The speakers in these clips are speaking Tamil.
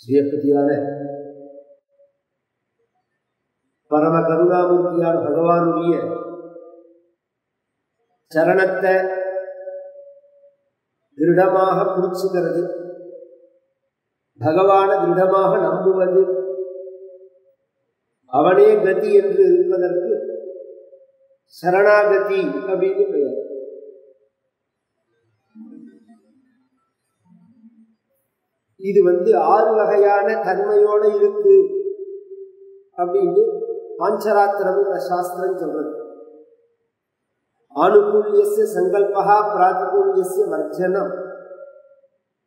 ஸ்ரீயப்பதியான பரம கருணாமூர்த்தியான பகவானுடைய சரணத்தை திருடமாக பிடிச்சுக்கிறது. பகவான திருடமாக நம்புவது அவனே கதி என்று இருப்பதற்கு சரணாகதி அப்படின்னு இது வந்து ஆறு வகையான தன்மையோடு இருக்கு அப்படின்னு பாஞ்சராத்திரம் சாஸ்திரம் சொல்றது. ஆனுகூல்யஸ்ய சங்கல்பா பிராதிகூல்யஸ்ய வர்ஜனம்.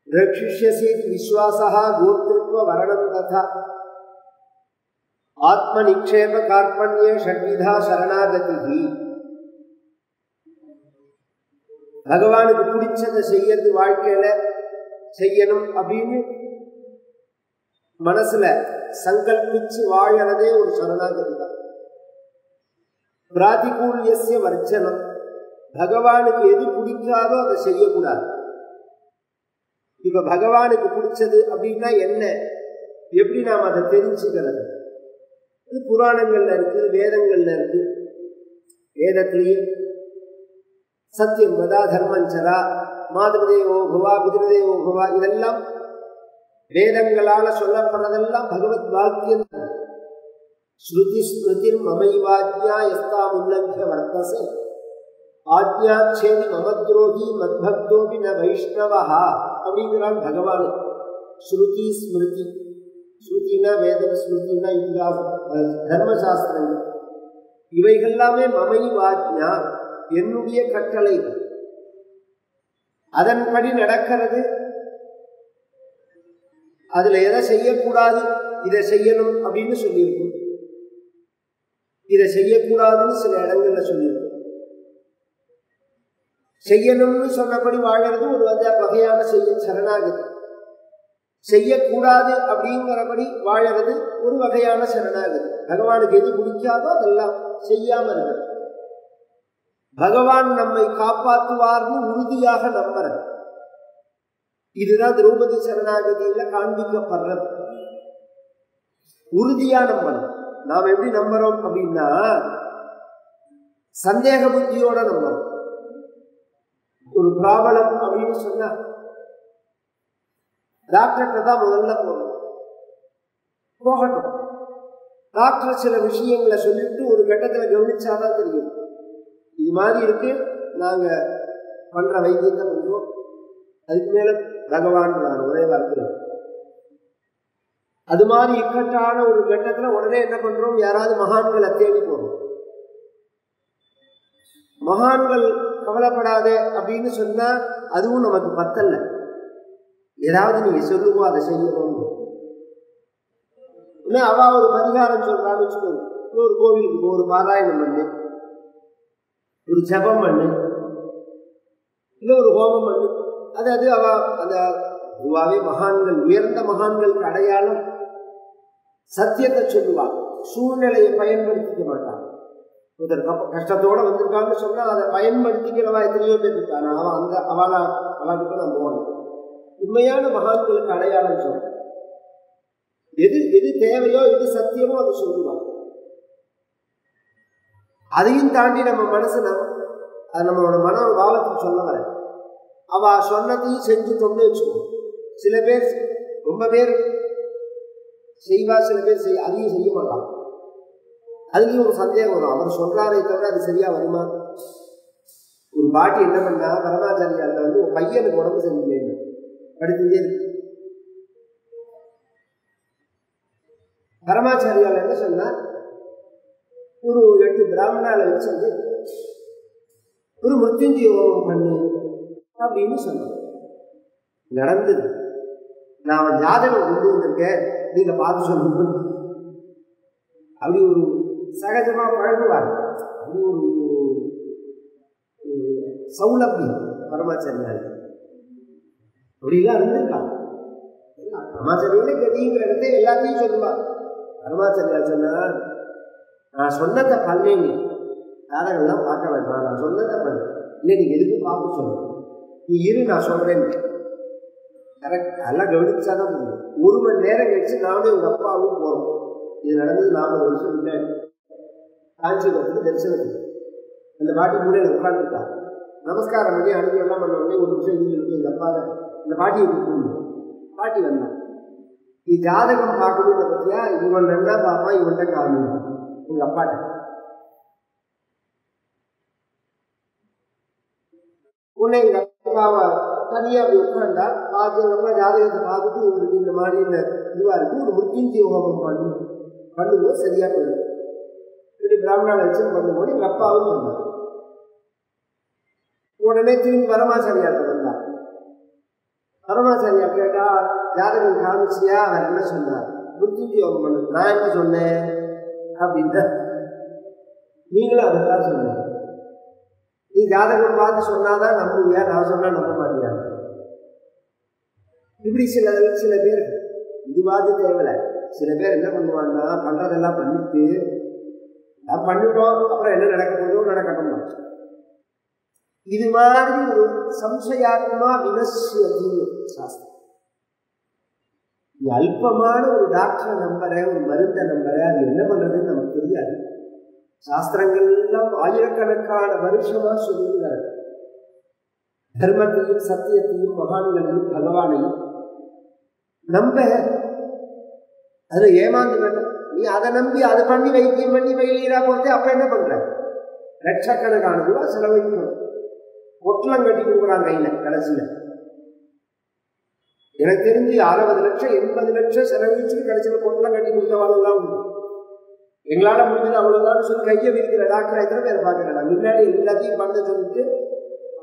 ரட்சிஷ்யசேதி விஸ்வாசா கோத்திருத்வ வரணம் ததா. ஆத்ம நிக்ஷேப கார்பண்ய ஷட்விதா சரணாகதி பகவானுக்கு பிடிச்சதை செய்யறது வாழ்க்கையில செய்யணும் அப்படின்னு மனசுல சங்கல்பிச்சு வாழறதே ஒரு சரணாகதி தான். பிராதிகூல்யசிய வர்ஜனம். பகவானுக்கு எது பிடிக்காதோ அதை செய்யக்கூடாது. இப்ப பகவானுக்கு பிடிச்சது அப்படின்னா என்ன? எப்படி நாம் அதை தெரிஞ்சுக்கிறது? இது புராணங்கள்ல இருக்கு வேதங்கள்ல இருக்கு. வேதத்திலேயே சத்தியம் வதா தர்மஞ்சரா மாதவதேவோ பவா பிதிருதேவோ பவா இதெல்லாம் வேதங்களால சொல்லப்படுறதெல்லாம் பகவத் வாக்கியம் ஸ்ருதி ஸ்மிருதி மமைவாஜ்யா எஸ்தா உல்லங்கிய வர்த்தசே. ஆஜ்யாச்சேதி மமத்ரோகி மத்பக்தோபி ந வைஷ்ணவா அப்படிங்கிறான் பகவான். ஸ்ருதி ஸ்மிருதி. ஸ்ருதினா வேதம் ஸ்மிருதினா இதிகாசம் தர்மசாஸ்திரங்கள் இவைகள்லாமே மமை வாத்யா என்னுடைய கட்டளை. அதன்படி நடக்கிறது. அதுல எதை செய்யக்கூடாது இதை செய்யணும் அப்படின்னு சொல்லியிருக்கும். இதை செய்யக்கூடாதுன்னு சில இடங்கள்ல சொல்லியிருக்கும். செய்யணும்னு சொன்னபடி வாழறது ஒரு வந்த வகையான செய்ய சரணாகுது. செய்யக்கூடாது அப்படிங்கிறபடி வாழறது ஒரு வகையான சரணாகுது. பகவானுக்கு எது பிடிக்காதோ அதெல்லாம் செய்யாம இருக்கிறது பகவான் நம்மை காப்பாற்றுவார்னு உறுதியாக நம்புற இதுதான் திரௌபதி சரணாகதியில காண்பிக்கப்படுறது. உறுதியா நம்பணும். நாம் எப்படி நம்புறோம் அப்படின்னா சந்தேக புத்தியோட நம்புறோம் ஒரு பிராபலம் அப்படின்னு சொன்னா டாக்டர்கிட்ட தான் முதல்ல போகணும். போகட்டும். டாக்டர் சில விஷயங்களை சொல்லிட்டு ஒரு கட்டத்தில் கவனிச்சாதான் தெரியும். இது மாதிரி இருக்கு. நாங்கள் பண்ணுற வைத்தியத்தை பண்ணுவோம் அதுக்கு மேலே பகவான் நான் ஒரே வார்த்தை. அது மாதிரி இக்கட்டான ஒரு கட்டத்தில் உடனே என்ன பண்றோம்? யாராவது மகான்களை தேடி போறோம். மகான்கள் கவலைப்படாத அப்படின்னு சொன்னா அதுவும் நமக்கு பத்தல்ல. ஏதாவது நீங்க சொல்லுவோம் அதை செய்யணும் இல்லை அவ ஒரு பரிகாரம் சொல்றான்னு வச்சுக்கோங்க. ஒரு கோவிலுக்கு ஒரு பாராயணம் பண்ணு. ஒரு ஜபம் பண்ணு. இல்லை ஒரு ஹோமம் பண்ணு. அதாவது அவ அந்த பொதுவாகவே மகான்கள் உயர்ந்த மகான்களுக்கு அடையாளம் சத்தியத்தை சொல்லுவாங்க சூழ்நிலையை பயன்படுத்திக்க மாட்டாங்க ஒருத்தர் கஷ்டத்தோடு வந்திருக்காங்கன்னு சொன்னால் அதை பயன்படுத்திக்கிறவா எத்தனையோ பேர் இருக்காங்க அவன் அந்த அவளா அவளுக்கு நான் போகணும் உண்மையான மகான்களுக்கு அடையாளம் சொல்றேன் எது எது தேவையோ எது சத்தியமோ அதை சொல்லுவாங்க அதையும் தாண்டி நம்ம மனசு அது நம்மளோட மன பாவத்துக்கு சொல்ல வர. அவ சொன்னதையும் செஞ்சு தொண்டு வச்சுக்கோ. சில பேர் ரொம்ப பேர் செய்வா சில பேர் செய் அதையும் செய்ய மாட்டான் அதுலேயும் ஒரு சந்தேகம் வரும். அவர் சொல்றாரே தவிர அது சரியா வருமா? ஒரு பாட்டி என்ன பண்ணா பரமாச்சாரியால வந்து ஒரு பையனுக்கு உடம்பு சரியில்லை படுத்துட்டே இருக்கு. பரமாச்சாரியால் என்ன சொன்னார் ஒரு எடுத்து பிராமணால வச்சு ஒரு மிருத்யுஞ்சய ஹோமம் பண்ணு அப்படின்னு சொன்னார் நடந்தது. நான் அவன் ஜாதகம் கொண்டு வந்திருக்கேன். நீங்க பார்த்து சொல்லணும் அப்படி ஒரு சகஜமா பழகுவார். அப்படி ஒரு சௌலபியம் பரமாச்சாரியால் அப்படிலாம் இருந்திருக்காங்க பரமாச்சாரியில கதிங்கிற இடத்தை எல்லாத்தையும் சொல்லுவார் பரமாச்சாரியார் சொன்னார் நான் சொன்னதை பண்ணேங்க. யாரெல்லாம் பார்க்க வேண்டாம். நான் சொன்னதை பண்ண. இல்லை நீங்கள் எதுக்கும் பார்க்க சொல்லணும் நீ இரு நான் சொல்கிறேன் கரெக்ட் அதெல்லாம் கவனிச்சாதான் முடியும் ஒரு மணி நேரம் கழிச்சு நானும் எங்கள் அப்பாவும் போகிறோம் இது நடந்தது நாற்பது வருஷம் முன்னாடி. காஞ்சிபுரத்துக்கு தரிசனத்துக்கு. அந்த பாட்டி கூட உட்காந்துருக்கா நமஸ்காரம் பண்ணி அனுப்பி எல்லாம் பண்ண உடனே ஒரு நிமிஷம் இருக்கு எங்கள் அப்பாவை இந்த பாட்டியை கூப்பிடணும் பாட்டி வந்தான் நீ ஜாதகம் பார்க்கணும்னு பற்றியா இவன் நல்லா பாப்பா இவன்கிட்ட காணும் உங்க அப்பாட்ட. உன்னை எங்க அப்பாவை தனியா அப்படி உட்காந்தா பார்த்து ஜாதகத்தை பார்த்துட்டு இவருக்கு இந்த மாதிரி இந்த இதுவா இருக்கு? ஒரு முக்கிய யோகம் பண்ணு பண்ணும்போது சரியா போயிடும். இப்படி பிராமணாவை வச்சு பண்ணும்போது எங்க அப்பாவும் சொன்னார். உடனே திரும்பி பரமாசாரியா வந்தார். பரமாசாரியா கேட்டா ஜாதகம் காமிச்சியா? அவர் என்ன சொன்னார்? முக்கிய யோகம் பண்ணு நான் என்ன சொன்னேன்? அப்படின்ட்டு. நீங்களும் அதை தான் சொன்னீங்க. நீ ஜாதகம் பார்த்து சொன்னாதான் நம்புவியா? நான் சொன்னால் நம்ப மாட்டியா? இப்படி சில சில பேர் இதுவாது தேவையில்ல. சில பேர் என்ன பண்ணுவாங்கன்னா பண்ணுறதெல்லாம் பண்ணிட்டு நான் பண்ணிட்டோம் அப்புறம் என்ன நடக்க போதோ நடக்கட்டும் இது மாதிரி ஒரு சம்சயாத்மா வினசியது சாஸ்திரம். நீ அல்பமான ஒரு டாக்டரை நம்புற ஒரு மருந்தை நம்புற அது என்ன பண்ணுறதுன்னு நமக்கு தெரியாது. சாஸ்திரங்கள் எல்லாம் ஆயிரக்கணக்கான வருஷமா சொல்லுகிறார் தர்மத்தையும் சத்தியத்தையும் மகான்களையும் பகவானையும் நம்ப. அதுல ஏமாந்து வேண்டாம் நீ அதை நம்பி அதை பண்ணி வைத்தியம் பண்ணி வெயிலீரா போறது அப்ப என்ன பண்ற? லட்சக்கணக்கான ரூபா செலவழிக்கணும். பொட்டலம் கட்டி கொடுக்குறாங்க கையில கடைசியில். எனக்கு தெரிஞ்சு அறுபது லட்சம் எண்பது லட்சம் செலவழிச்சு கடைசியில் பொண்ணெல்லாம் கட்டி கொடுத்தவாள் உண்டு. எங்களால் முடிஞ்சது அவ்வளோதான் சொல்லி கையை விரிக்கிற டாக்டர் எத்தனை பேர் பாக்குறா முன்னாடி எல்லாத்தையும் பண்ண சொல்லிட்டு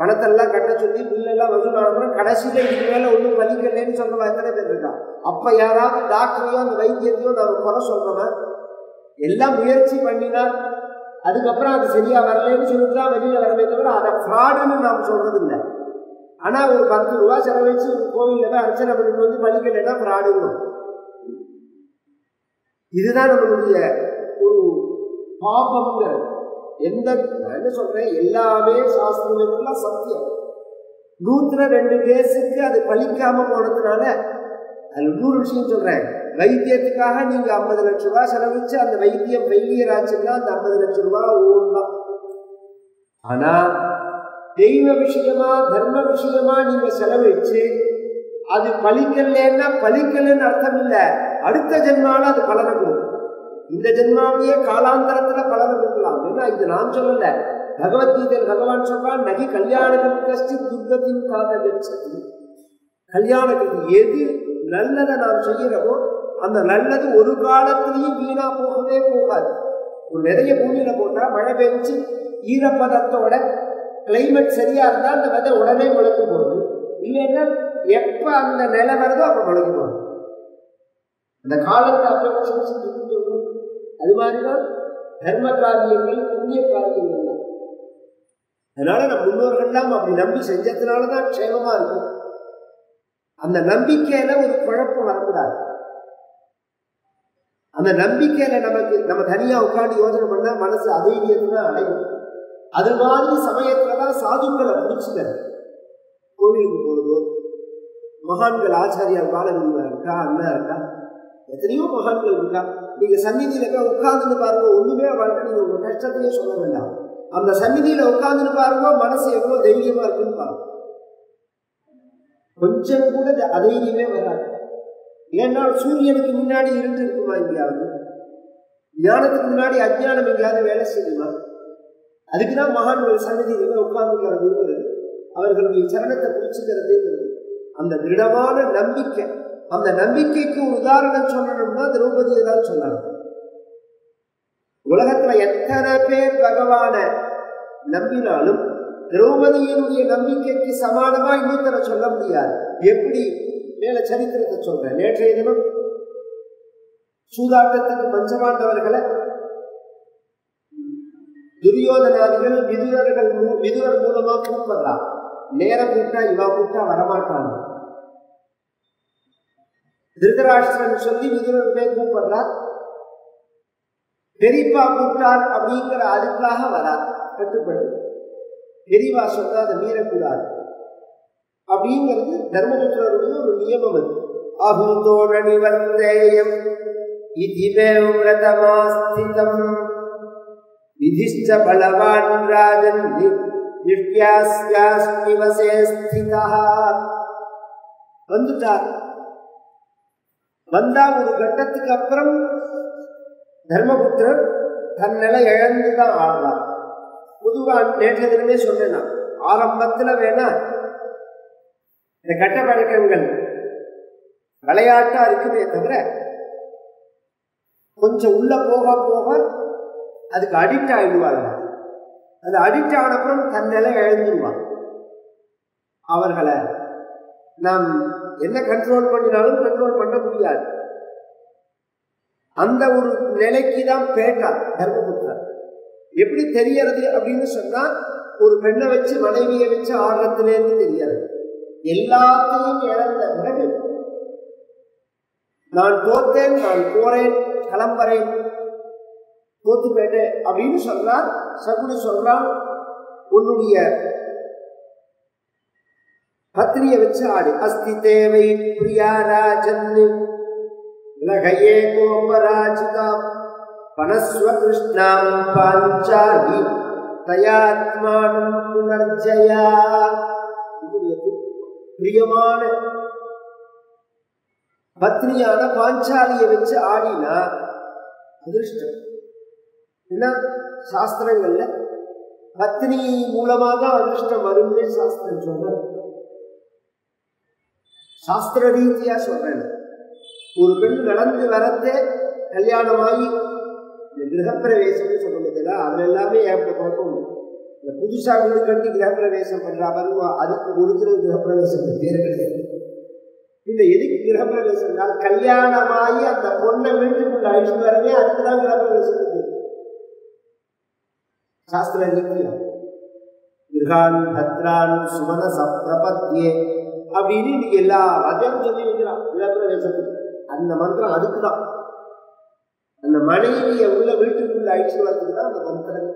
பணத்தெல்லாம் கட்ட சொல்லி பில்லெல்லாம் வசூல் ஆனப்பறம் கடைசியில இதுக்கு மேலே ஒன்றும் வலிக்கலன்னு சொல்றவன் எத்தனை பேர் இருக்கா? அப்போ யாராவது டாக்டரையோ அந்த வைத்தியத்தையோ நான் குறை சொல்கிறவன் எல்லாம் முயற்சி பண்ணினா அதுக்கப்புறம் அது சரியாக வரலன்னு சொல்லிட்டு தான் வெளியில் வரவே தவிர அதை ஃப்ராடுன்னு நாம் சொல்கிறது இல்லை ஆனால் ஒரு பத்து ரூபா செலவழிச்சு ஒரு கோவிலில் தான் அர்ச்சனை பண்ணிட்டு வந்து பலிக்கலைன்னா ஃப்ராடுங்க இதுதான் நம்மளுடைய ஒரு பாபம்ங்கிறது எந்த நான் என்ன சொல்கிறேன் எல்லாமே சாஸ்திரங்கள்லாம் சத்தியம். நூற்றுல ரெண்டு கேஸுக்கு அது பலிக்காம போனதுனால அது இன்னொரு விஷயம் சொல்கிறேன் வைத்தியத்துக்காக நீங்கள் ஐம்பது லட்ச ரூபா செலவழிச்சு அந்த வைத்தியம் ஃபெயிலியர் ஆச்சுன்னா அந்த ஐம்பது லட்ச ரூபாய் ஓடலாம் ஆனால் தெய்வ விஷயமா தர்ம விஷயமா நீங்க செலவழிச்சு அது பலிக்கலன்னா பலிக்கலன்னு அர்த்தம் இல்லை அடுத்த ஜென்மாவில் அது பலனை கொடுக்கும். இந்த ஜென்மாவிலேயே காலாந்தரத்துல பலனை கொடுக்கலாம். ஏன்னா இது நான் சொல்லல. பகவத்கீதையில் பகவான் சொல்றான் நகி கல்யாணத்தில் கஷ்டி துர்கத்தின் காத வெச்சது கல்யாணத்துக்கு எது நல்லதை நாம் செய்கிறோமோ அந்த நல்லது ஒரு காலத்திலையும் வீணா போகவே போகாது. ஒரு நிறைய பூமியில போட்டா மழை பெஞ்சு ஈரப்பதத்தோட கிளைமேட் சரியா இருந்தா அந்த விதை உடனே முளைக்க போகுது இல்லைன்னா எப்ப அந்த நிலை வருதோ அப்ப முளைக்க போகுது அந்த காலத்தை அப்ப அது மாதிரிதான் தர்ம காரியங்கள் புண்ணிய காரியங்கள் தான் அதனால நம்ம முன்னோர்கள்லாம் அப்படி நம்பி செஞ்சதுனாலதான் க்ஷேமமா இருக்கும். அந்த நம்பிக்கையில ஒரு குழப்பம் வரக்கூடாது. அந்த நம்பிக்கையில நமக்கு நம்ம தனியா உட்காந்து யோசனை பண்ணா மனசு அதைரியத்துல அடையும். அது மாதிரி சமயத்துலதான் சாதுக்களை பிடிச்சினர் கோவிலுக்கு போறதோ மகான்கள் ஆச்சாரியார் பாலகுருவா இருக்கா அண்ணா இருக்கா எத்தனையோ மகான்கள் இருக்கா? நீங்க சந்நிதியில போய் உட்கார்ந்துன்னு பாருங்க ஒண்ணுமே வாழ்க்கை நீங்க உங்க கஷ்டத்தையே சொல்ல வேண்டாம். அந்த சந்நிதியில உட்கார்ந்துன்னு பாருங்க மனசு எவ்வளவு தைரியமா இருக்குன்னு பாருங்க. கொஞ்சம் கூட அதைரியமே வராது. ஏன்னா சூரியனுக்கு முன்னாடி இருந்து இருக்குமா எங்கேயாவது? ஞானத்துக்கு முன்னாடி அஜ்ஞானம் எங்கேயாவது வேலை செய்யுமா? அதுக்குதான் மகான்கள் சன்னதியில உட்கார்ந்துக்கிறதுங்கிறது அவர்களுடைய சரணத்தை பிடிச்சுக்கிறதுங்கிறது அந்த திருடமான நம்பிக்கை அந்த நம்பிக்கைக்கு ஒரு உதாரணம் சொல்லணும்னா திரௌபதியை தான் சொல்லணும் உலகத்துல எத்தனை பேர் பகவான நம்பினாலும் திரௌபதியினுடைய நம்பிக்கைக்கு சமானமா இன்னொருத்தரை சொல்ல முடியாது. எப்படி? மேல சரித்திரத்தை சொல்றேன். நேற்றைய தினம் சூதாட்டத்துக்கு பஞ்சமாண்டவர்களை துரியோதனாதிகள் விதுரர்கள் விதுரர் மூலமா கூப்பிடுறா. நேரம் கூப்பிட்டா இவா கூப்பிட்டா வரமாட்டாங்க திருதராஷ்டிரன் சொல்லி விதுரன் போய் கூப்பிடுறார் பெரியப்பா கூப்பிட்டார் அப்படிங்கிற அதுக்காக வரா. கட்டுப்பட்டு பெரியவா சொன்னா அதை மீறக்கூடாது. அப்படிங்கிறது தர்மபுத்திரருடைய ஒரு நியமம் அது. அகுந்தோரணிவர்த்தேயம் இதுவே விரதமாஸ்திதம் விதிஷ்ட பலவான் ராஜன் நிஷ்யாஸ்யாஸ்மிவசே ஸ்திதா வந்துட்டார் வந்தா ஒரு கட்டத்துக்கு அப்புறம் தர்மபுத்திரர் தன் நிலை இழந்துதான் ஆடுறார் பொதுவா நேற்று தினமே சொன்னேன் நான் ஆரம்பத்துல வேணா இந்த கட்ட பழக்கங்கள் விளையாட்டா இருக்குமே தவிர கொஞ்சம் உள்ள போக போக அதுக்கு அடிக்ட் ஆயிடுவாங்க அது அடிக்ட் ஆனப்புறம் தன் நிலை அவர்களை நாம் என்ன கண்ட்ரோல் பண்ணினாலும் கண்ட்ரோல் பண்ண முடியாது. அந்த ஒரு நிலைக்கு தான் பேட்டா தர்மபுத்திரர். எப்படி தெரியறது அப்படின்னு சொன்னா ஒரு பெண்ணை வச்சு மனைவியை வச்சு ஆடுறதுலேருந்து தெரியாது. எல்லாத்தையும் இழந்த பிறகு நான் தோத்தேன் நான் போறேன் கிளம்புறேன் தோத்து போயிட்டேன் அப்படின்னு சொல்றார். சகுனு சொல்றான் உன்னுடைய பத்திரிய வச்சு ஆடு. அஸ்தி தேவை பிரியா ராஜன் லகையே கோபராஜிதா. பனஸ்வ கிருஷ்ணாம் பாஞ்சாலி. தயாத்மானம் புனர்ஜயா. பிரியமான பத்னியான பாஞ்சாலியை வச்சு ஆடினா அதிர்ஷ்டம். ஏன்னா சாஸ்திரங்கள்ல பத்னி மூலமா தான் அதிர்ஷ்டம் வரும்னு சாஸ்திரம் சொல்ற சாஸ்திர ரீதியா சொல்றேன். ஒரு பெண் நடந்து வரத்தே கல்யாணமாகி இந்த கிரகப்பிரவேசம்னு சொல்லுங்க அதுல எல்லாமே ஏற்பட்ட குழப்பம் இந்த புதுசாக வீடு கட்டி கிரகப்பிரவேசம் பண்ணுறா பாருங்க அதுக்கு ஒரிஜினல் கிரகப்பிரவேசம் பேர் கிடையாது. இந்த எதுக்கு கிரகப்பிரவேசம் கல்யாணமாகி அந்த பொண்ணை வீட்டுக்குள்ள அழிச்சு வரவே அதுக்குதான் கிரகப்பிரவேசம் சாஸ்திர ரீதியா கிரகான் பத்ரான் சுமன சப்ரபத்யே அப்படின்னு இன்னைக்கு எல்லா மதம் சொல்லி வைக்கிறான். கிரகப்பிரவேசத்துக்கு அந்த மந்திரம் அதுக்கு தான் அந்த மனைவியை உள்ள வீட்டுக்குள்ள அழிச்சு வரதுக்கு தான் அந்த மந்திரம்.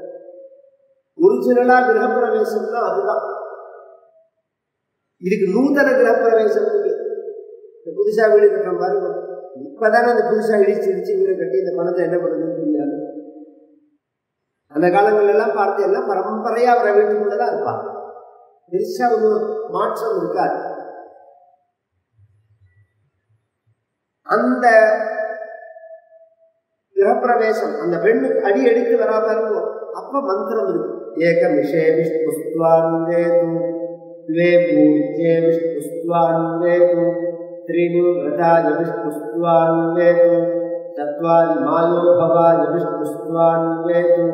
ஒரிஜினலா கிரகப்பிரவேசம் தான் அதுதான். இதுக்கு நூதன கிரகப்பிரவேசம் இருக்கு. இந்த புதுசா வீடு கட்டுற மாதிரி இப்பதானே அந்த புதுசா இடிச்சு இடிச்சு வீடு கட்டி இந்த பணத்தை என்ன பண்ணுறதுன்னு தெரியாது. அந்த காலங்கள் எல்லாம் பார்த்து எல்லாம் பரம்பரையா அவரை வீட்டுக்குள்ளதான் இருப்பாங்க பெருசா ஒரு மாற்றம் இருக்காது அந்த கிரகப்பிரவேசம் அந்த பெண்ணுக்கு அடி எடுத்து வராம இருக்கும் அப்ப மந்திரம் இருக்கு ஏக விஷய விஷ்ணுஸ்துவான்வேது द्वे पूज्ये विष्णुस्त्वान्वेतु त्रीणि व्रताय विष्णुस्त्वान्वेतु चत्वारि मायो भवाय विष्णुस्त्वान्वेतु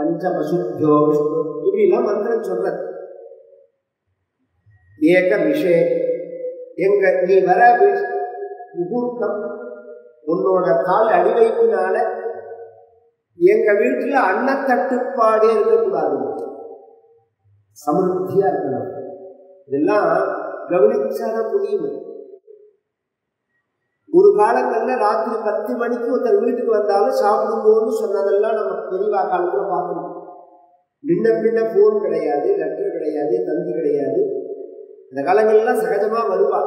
பஞ்சபசுத்தியோ விஷ்ணு. இப்படிலாம் மந்திரம் சொல்ற ஏக விஷே எங்க நீ வர முகூர்த்தம் உன்னோட கால் அடிவைப்பினால எங்க வீட்டுல அன்னத்தட்டுப்பாடே இருக்கக்கூடாது. சமருத்தியா இருக்கணும். இதெல்லாம் கவனிச்சாதான் புரியுது ஒரு காலங்கள்ல ராத்திரி பத்து மணிக்கு ஒருத்தர் வீட்டுக்கு வந்தாலும் சாப்பிடும்போது சொன்னதெல்லாம் நம்ம பெரியவா காலத்துல பார்க்கணும். முன்ன பின்ன போன் கிடையாது லெட்டர் கிடையாது தந்தி கிடையாது. இந்த காலங்கள்லாம் சகஜமா வருவா.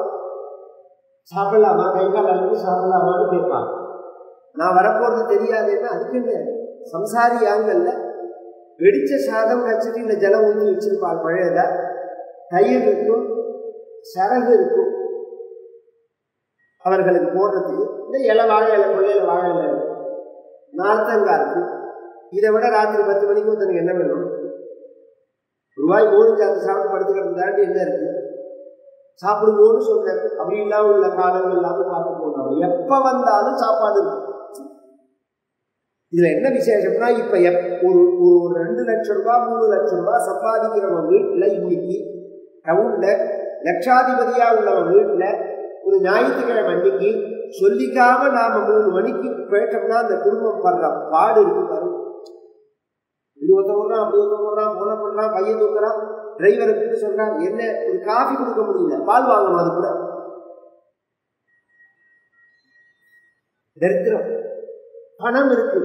சாப்பிடலாமா? கை கால் அளவுக்கு சாப்பிடலாமான்னு கேட்பான் நான் வரப்போறது தெரியாதுன்னா அதுக்கு என்ன? சம்சாரி யாங்கல்ல? வெடிச்ச சாதம் வச்சுட்டு இந்த ஜலம் ஊற்றி வச்சிருப்பாள் பழையதா. தயிர் இருக்கும் சரகு இருக்கும். அவர்களுக்கு போடுறது இந்த இலை வாழை இலை கொள்ளையில வாழை இலை. இருக்கும் நார்த்தங்கா இருக்கும் இதை விட ராத்திரி பத்து மணிக்கு ஒருத்தனுக்கு என்ன வேணும்? ரூபாய் மோதி அந்த சாப்பிட்டு படுத்துக்கிறது தாண்டி என்ன இருக்கு? சாப்பிடும்போது சொன்னேன் அப்படி இல்லாம உள்ள காலங்கள் இல்லாமல் பார்க்க போனாங்க. எப்ப வந்தாலும் சாப்பாடு இருக்கும் இதுல என்ன விசேஷம்னா இப்ப எப் ஒரு ஒரு ரெண்டு லட்சம் ரூபாய் மூணு லட்சம் ரூபாய் சம்பாதிக்கிறவன் வீட்டுல இன்னைக்கு டவுன்ல லட்சாதிபதியா உள்ளவன் வீட்டுல ஒரு ஞாயிற்றுக்கிழமை அன்னைக்கு சொல்லிக்காம நாம மூணு மணிக்கு போயிட்டோம்னா அந்த குடும்பம் படுற பாடு இருக்கு பாருங்க இது ஒருத்தன் போடுறான் அப்படி ஒருத்தன் போடுறான் போன பண்றான் பையன் தூக்குறான் டிரைவரை கூப்பிட்டு சொல்றான் என்ன ஒரு காஃபி கொடுக்க முடியல? பால் வாங்கணும் அது கூட. தரித்திரம். பணம் இருக்கு.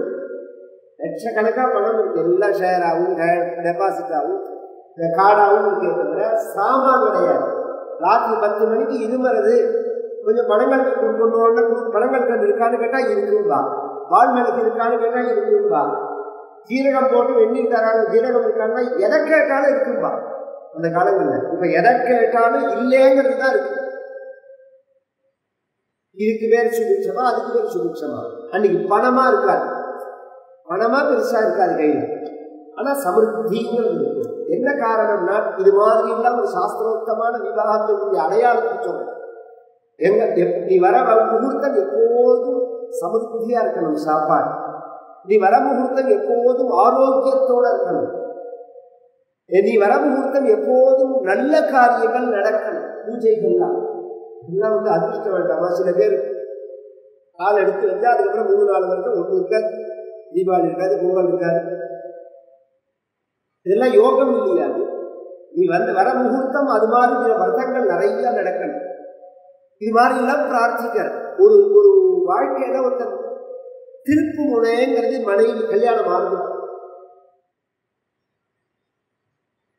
லட்சக்கணக்காக பணம் இருக்கு. எல்லாம் ஷேர் ஆகும் டெபாசிட் ஆகும் கார்டாகவும் இருக்கே சாமான் கிடையாது. ராத்திரி பத்து மணிக்கு இருமறது கொஞ்சம் பழங்கள் கொண்டு வரல பழங்கள் கண்டு இருக்கான்னு கேட்டா இருக்கும்பா. பால் மிளகு இருக்கான்னு கேட்டா இருக்கும்பா. ஜீரகம் போட்டு வெந்நீர் தரான ஜீரகம் இருக்கான்னா எதை கேட்டாலும் இருக்கும்பா. அந்த காலங்கள்ல. இப்ப எதை கேட்டாலும் இல்லைங்கிறது தான் இருக்கு. இதுக்கு பேர் சுபிக்ஷமா அதுக்கு பேர் சுபிக்ஷமா அன்னைக்கு பணமா இருக்காது. பணமா பெருசா இருக்காது கையில். ஆனா சமிருத்திங்கிறது இருக்கும் என்ன காரணம்னா இது மாதிரி எல்லாம் ஒரு சாஸ்திரோக்தமான விவாகத்தினுடைய அடையாளத்தை சொல்றேன். எங்க எப்- நீ வர முகூர்த்தம் எப்போதும் சமிருத்தியா இருக்கணும் சாப்பாடு. நீ வர முகூர்த்தம் எப்போதும் ஆரோக்கியத்தோட இருக்கணும். நீ வர முகூர்த்தம் எப்போதும் நல்ல காரியங்கள் நடக்கணும். பூஜைகள்லாம். எல்லாம் வந்து அதிர்ஷ்டம் வேண்டாமா? சில பேர் கால் எடுத்து வச்சா அதுக்கப்புறம் மூணு நாள் வரைக்கும் ஒன்று இருக்காது. தீபாவளி இருக்காது பொங்கல் இருக்காது. இதெல்லாம் யோகம் இல்லையாது நீ வந்து வர முகூர்த்தம் அது மாதிரி சில வருத்தங்கள் நிறைய நடக்கணும். இது மாதிரி எல்லாம் ஒரு ஒரு வாழ்க்கையில ஒருத்தன் திருப்பு முனைங்கிறது மனைவி கல்யாணம் ஆகுது.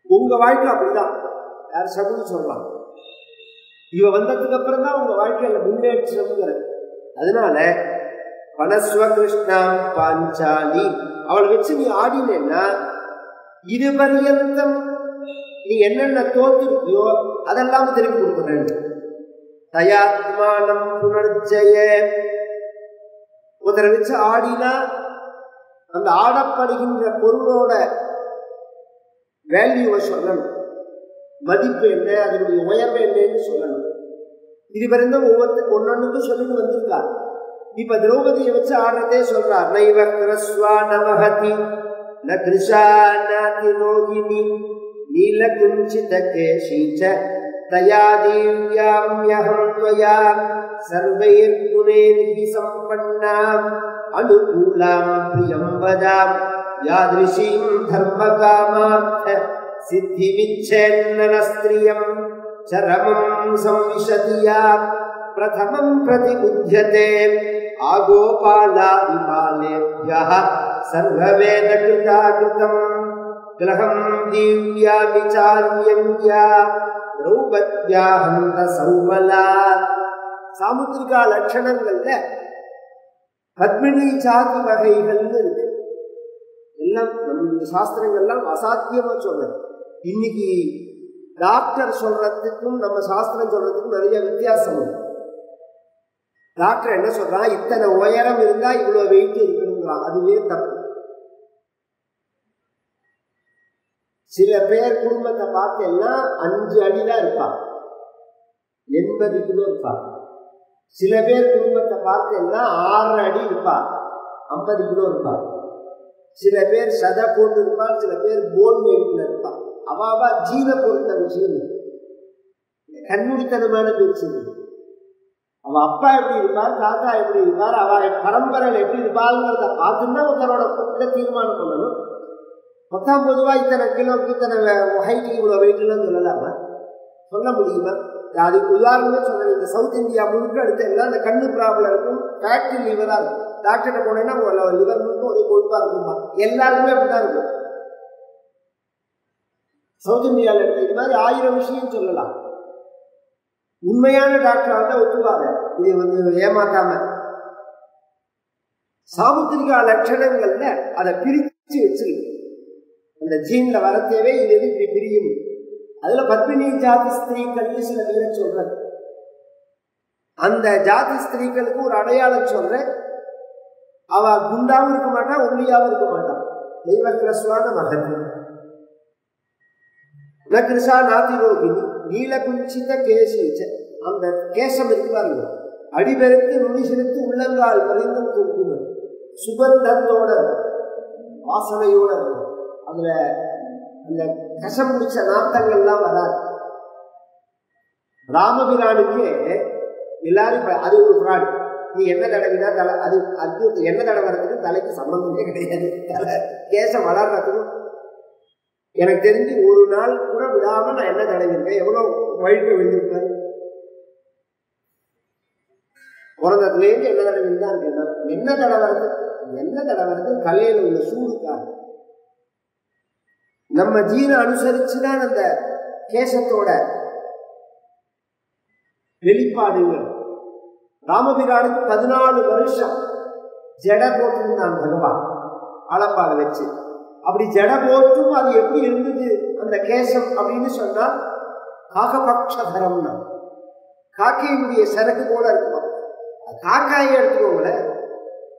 உங்க வாழ்க்கை அப்படிதான். யார் சகுன்னு சொல்லலாம் இவ வந்ததுக்கு அப்புறம் தான் உங்க வாழ்க்கையில முன்னேற்றம்ங்கிறது. அதனால பனஸ்வ கிருஷ்ணா பாஞ்சாலி அவளை வச்சு நீ ஆடினேன்னா இது பரியந்தம் நீ என்னென்ன தோத்திருக்கியோ அதெல்லாம் திருப்பி கொடுக்கணும் தயாத்மானம் புனர்ஜய ஒருத்தரை வச்சு ஆடினா அந்த ஆடப்படுகின்ற பொருளோட வேல்யூவை சொல்லணும். மதிப்பு என்ன அதனுடைய உயர்வு என்னன்னு சொல்லணும். இது வரைக்கும் ஒவ்வொருத்தர் ஒன்னொன்னுக்கும் சொல்லிட்டு வந்திருக்கா இப்ப திரௌபதியை வச்சு ஆடுறதே சொல்றார். நைவ கிரஸ்வா நமஹதி ந கிருஷா நாதி ரோகிணி நீல குஞ்சித கேசீச்ச दयादेव्याम्यहं त्वया सर्वैर्गुणैर्हि सम्पन्नाम् अनुकूलां प्रियं वदां यादृशीं धर्मकामार्थ सिद्धिमिच्छेन्नस्त्रियं चरमं संविशति या प्रथमं प्रतिबुध्यते आगोपालादिपालेभ्यः सर्ववेदकृता कृतं ग्रहं दिव्या विचार्यं या திரௌபத்யாஹந்த சௌமலா சாமுத்திரிகா லட்சணங்கள்ல பத்மினி சாதி வகைகள்னு இருக்கு. எல்லாம் நம்முடைய சாஸ்திரங்கள்லாம் அசாத்தியமா சொல்றது. இன்னைக்கு டாக்டர் சொல்றதுக்கும் நம்ம சாஸ்திரம் சொல்றதுக்கும் நிறைய வித்தியாசம் இருக்கு. டாக்டர் என்ன சொல்றான்? இத்தனை உயரம் இருந்தா இவ்வளவு வெயிட் இருக்கணுங்கிறான் அதுவே தப்பு. சில பேர் குடும்பத்தை பார்த்தேன்னா அஞ்சு அடிதான் இருப்பான் எண்பது கிலோ இருப்பான் சில பேர் குடும்பத்தை பார்த்தேன்னா ஆறு அடி இருப்பான் ஐம்பது கிலோ இருப்பான் சில பேர் சதை போட்டு இருப்பான் சில பேர் போன் வெயிட்ல இருப்பான் அவாவா ஜீன பொறுத்த விஷயம் கண்மூடித்தனமான பேச்சு இது. அவ அப்பா எப்படி இருப்பார் தாத்தா எப்படி இருப்பார் அவ பரம்பரையில் எப்படி இருப்பாள்ங்கிறத பார்த்துன்னா ஒருத்தரோட கூட்ட தீர்மானம் பண்ணணும். மொத்தம் பொதுவாக இத்தனை கிலோ இத்தனை ஹைட்டு இவ்வளோ வெயிட்டுன்னு சொல்லலாமா? சொல்ல முடியுமா? அது உதாரணமே சொல்றேன். இந்த சவுத் இந்தியா முழுக்க அடுத்து எல்லாம் இந்த கண்ணு ப்ராப்ளம் இருக்கும் ஃபேக்ட்ரி லிவராக இருக்கும். டாக்டர்கிட்ட போனேன்னா லிவர் முழுக்க ஒரே கொழுப்பாக இருக்குமா எல்லாருக்குமே அப்படிதான் இருக்கும். சவுத் இந்தியாவில் எடுத்த இது மாதிரி ஆயிரம் விஷயம் சொல்லலாம். உண்மையான டாக்டராக தான் ஒத்துவாங்க இது வந்து ஏமாத்தாம. சாமுத்திரிகா லட்சணங்கள்ல அதை பிரித்து வச்சிருக்கு. இந்த ஜீன்ல வரத்தேவே இது எது இப்படி பிரியும்? அதுல பத்மினி ஜாதி ஸ்திரீக்கள்னு சில பேரை சொல்றது அந்த ஜாதி ஸ்திரீகளுக்கு ஒரு அடையாளம் சொல்றேன். அவ குண்டாவும் இருக்க மாட்டா ஒல்லியாவும் இருக்க மாட்டான் தெய்வ கிரஸ்வான மகன். கிருஷா நாதி ரோகிணி நீல குஞ்சித கேசிச்ச. அந்த கேசம் இருக்கு பாருங்க. அடிபெருத்து நுனிசெடுத்து உள்ளங்கால் வரைந்தும் தூக்குவது. சுகந்தத்தோட வாசனையோட இருக்கும் அதுல அந்த கசம் பிடிச்ச நாட்டங்கள்லாம் வராது. ராமபிரானுக்கு எல்லாரும் அது ஒரு ஃப்ராட் நீ என்ன தடவினா தலை அது அது என்ன தடவுறதுக்கு தலைக்கு சம்பந்தமே கிடையாது. தலை கேசம் வளர்றதுக்கும் எனக்கு தெரிஞ்சு ஒரு நாள் கூட விடாம நான் என்ன தடவிருக்கேன் எவ்வளவு வழிப்பு விழுந்திருப்பேன் பிறந்ததுலேருந்து என்ன தடவை தான் இருக்கேன் என்ன தடவை என்ன தடவை கலையில் உள்ள சூடுக்காக. நம்ம ஜீனை அனுசரிச்சுதான் அந்த கேசத்தோட வெளிப்பாடுகள் ராமபிரானுக்கு பதினாலு வருஷம் ஜட போட்டிருந்தான் பகவான் அளப்பாக வச்சு. அப்படி ஜட போட்டும் அது எப்படி இருந்தது? அந்த கேசம் அப்படின்னு சொன்னா காகபக்ஷரம்னா காக்கையினுடைய சரக்கு போல இருக்குமா? காக்காயை எடுத்துக்கோங்களேன்.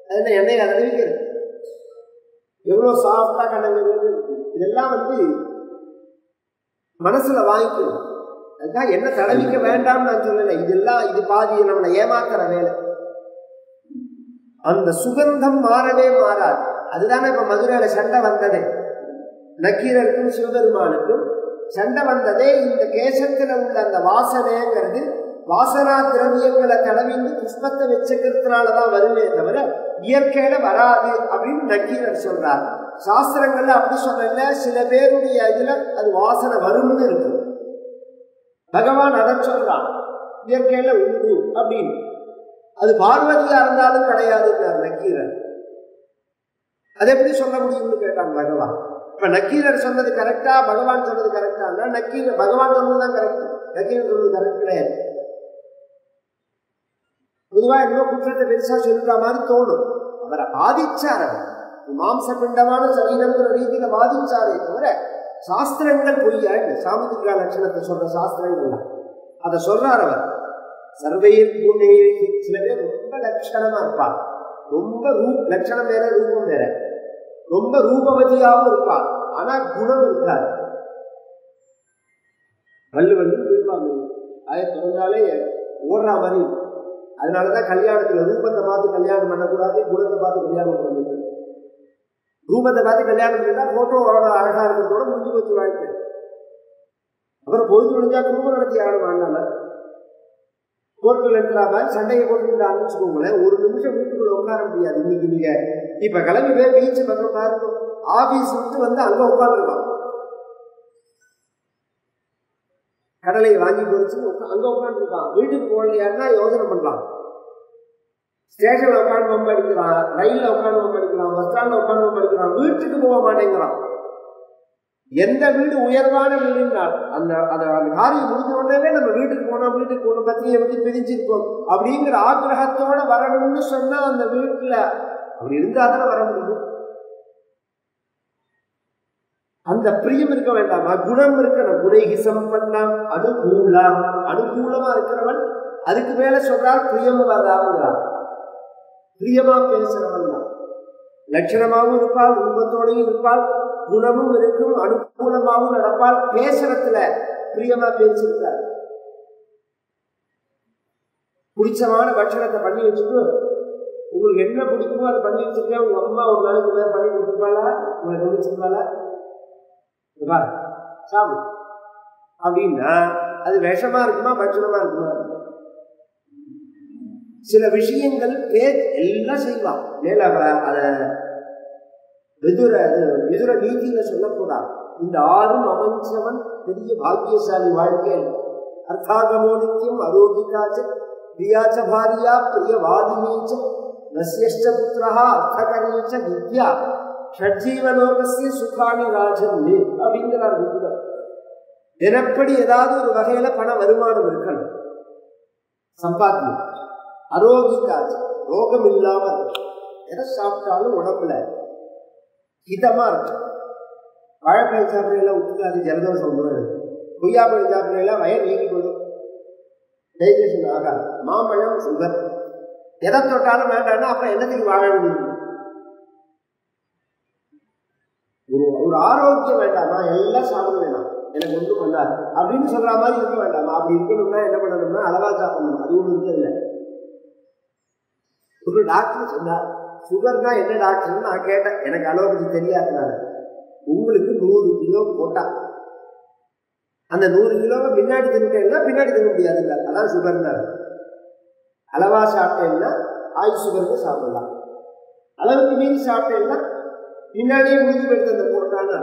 அதுல எண்ணெய் அனுபவிக்கிறது எவ்வளோ சாஃப்டா கண்ணங்கள் இதெல்லாம் வந்து மனசுல வாங்கிக்கணும் அதுதான் என்ன தடவிக்க வேண்டாம்னு நான் சொல்லலை. இதெல்லாம் இது பாதி நம்மளை ஏமாத்துற வேலை. அந்த சுகந்தம் மாறவே மாறாது. அதுதானே இப்ப மதுரையில சண்டை வந்ததே. நக்கீரருக்கும் சிவபெருமானுக்கும் சண்டை வந்ததே இந்த கேசத்துல உள்ள அந்த வாசனைங்கிறது வாசனா திரவியங்களை தடவிந்து புஷ்பத்தை வச்சுக்கிறதுனாலதான் வருமே தவிர இயற்கையில வராது அப்படின்னு நக்கீரர் சொல்றார். சாஸ்திரங்கள்ல அப்படி சொல்லல சில பேருடைய இதுல அது வாசனை வரும்னு இருக்கு. பகவான் அதை சொல்றான். இயற்கையில உண்டு அப்படின்னு. அது பார்வதியா இருந்தாலும் கிடையாதுன்னார் நக்கீரர் அது எப்படி சொல்ல முடியும்னு கேட்டான் பகவான். இப்ப நக்கீரர் சொன்னது கரெக்டா பகவான் சொன்னது கரெக்டா நக்கீரர் பகவான் சொன்னதுதான் கரெக்ட் நக்கீரர் சொன்னது கரெக்ட் கிடையாது. பொதுவாக என்னமோ குற்றத்தை பெருசா சொல்ற மாதிரி தோணும். அவரை பாதிச்சார் அவர். மாம்சபிண்டமான சரீரங்கிற ரீதியில பாதிச்சாரே தவிர சாஸ்திரங்கள் பொய்யா இல்லை? சாமுதிரிகா லட்சணத்தை சொல்ற சாஸ்திரங்கள்லாம் அதை சொல்றார் அவர். சர்வையில் பூனை சில பேர் ரொம்ப லட்சணமா இருப்பார். ரொம்ப ரூப் லட்சணம் வேற ரூபம் வேற. ரொம்ப ரூபவதியாகவும் இருப்பார். ஆனா குணம் இருக்காது. வல்லு வல்லு இருப்பாங்க அதை திறந்தாலே ஓடுற மாதிரி அதனாலதான் கல்யாணத்துல ரூபத்தை பார்த்து கல்யாணம் பண்ணக்கூடாது குணத்தை பார்த்து கல்யாணம் பண்ணக்கூடாது ரூபத்தை பார்த்து கல்யாணம் பண்ணிட்டா போட்டோவோட அழகா இருக்கிறதோட முடிஞ்சு வச்சு வாழ்க்கை அப்புறம் பொழுது முடிஞ்சா குடும்பம் நடத்தி ஆகணும் வேண்டாம கோர்ட்டில் இருக்கிறாங்க சண்டையை போட்டு ஆரம்பிச்சுக்கோங்களேன் ஒரு நிமிஷம் வீட்டுக்குள்ள உட்கார முடியாது. இன்னைக்கு நீங்க இப்ப கிளம்பி போய் பீச்சு பக்கம் பார்க்கணும் ஆபீஸ் விட்டு வந்து அங்க உட்காந்துருக்கான் கடலையை வாங்கி பொறிச்சு அங்க உட்காந்துருக்கான் வீட்டுக்கு போகலையாருன்னா யோசனை பண்ணலாம். ஸ்டேஷன்ல உட்காந்து பம்பு அடிக்கிறான் ரயில்ல உட்காந்து பம்பு அடிக்கிறான் பஸ் ஸ்டாண்ட்ல உட்காந்து பம்பு அடிக்கிறான் வீட்டுக்கு போக மாட்டேங்கிறான். எந்த வீடு உயர்வான வீடுனால் அந்த அந்த அந்த காரியம் முடிஞ்ச உடனே நம்ம வீட்டுக்கு போனோம் வீட்டுக்கு போனோம் பத்திரியை விட்டு பிரிஞ்சிருக்கோம் அப்படிங்கிற ஆக்கிரகத்தோட வரணும்னு சொன்னா அந்த வீட்டுல அப்படி இருந்தா தானே வர முடியும். அந்த பிரியம் இருக்க வேண்டாமா? குணம் இருக்கணும் குணைகி சம்பன்னம் அனுகூலம். அனுகூலமா இருக்கிறவன் அதுக்கு மேல சொல்றால் பிரியம் வராங்கிறான் பிரியமா பேசுறவன் தான். லட்சணமாகவும் இருப்பாள் ரூபத்தோடையும் இருப்பாள் குணமும் இருக்கும் அனுகூலமாகவும் நடப்பால் பேசுறதுல பிரியமா பேசியிருக்கார். பிடிச்சமான பட்சணத்தை பண்ணி வச்சுட்டு உங்களுக்கு என்ன பிடிக்குமோ அதை பண்ணி வச்சிருக்கேன் உங்க அம்மா ஒரு நாளைக்கு மேல பண்ணி கொடுத்துருப்பாளா உங்களை கவனிச்சிருப்பாளா? சாப்பிடு. அப்படின்னா அது விஷமா இருக்குமா பட்சணமா இருக்குமா? சில விஷயங்கள் பேர் எல்லாம் செய்வான் மேல அத விதுர விதுர நீதியில சொல்லக்கூடாது. இந்த ஆறும் அமைச்சவன் பெரிய பாக்கியசாலி வாழ்க்கையில் அர்த்தாகமோ நித்தியம் அரோகிதாச்ச பிரியாச்ச பாரியா பிரியவாதினீச்ச நசியஷ்ட புத்திரா அர்த்தகரீச்ச வித்யா. ஷட்ஜீவலோகசிய சுகாணி ராஜன் அப்படிங்கிறார் விதுரர் தினப்படி ஏதாவது ஒரு வகையில பண வருமானம் இருக்கணும். சம்பாத்தியம் அரோகிக்காச்சு ரோகம் இல்லாமல். எதை சாப்பிட்டாலும் உடம்புல ஹிதமா இருக்கும். வாழைப்பழம் சாப்பிடலாம் உட்காது ஜலதோஷம் வந்துடும் கொய்யாப்பழம் சாப்பிடலாம் வயல் நீங்கி போதும் டைஜஷன் ஆகாது. மாம்பழம் சுகர். எதை தொட்டாலும் வேண்டாம்னா அப்புறம் என்னத்துக்கு வாழ முடியும் ஒரு ஆரோக்கியம் வேண்டாமா? எல்லாம் சாப்பிட வேணாம். எனக்கு ஒன்றும் பண்ணாது. அப்படின்னு சொல்ற மாதிரி இருக்க வேண்டாமா? அப்படி இருக்கணும்னா என்ன பண்ணணும்னா அளவா சாப்பிடணும். அது ஒன்றும் இருக்கிறதில்ல. ஒரு டாக்டர் சொன்னார் சுகர்னா என்ன டாக்டர்னு நான் கேட்டேன். எனக்கு அலோபதி தெரியாதனால உங்களுக்கு நூறு கிலோ போட்டா. அந்த நூறு கிலோவை பின்னாடி தின்னுட்டேன்னா பின்னாடி தின்ன முடியாதுல்ல. அதான் சுகர் தான் அளவா சாப்பிட்டேன்னா ஆயுள் சுகருக்கு சாப்பிடலாம். அளவுக்கு மீறி சாப்பிட்டேன்னா பின்னாடியே முடிஞ்சு போயிட்டு அந்த போட்டான்னு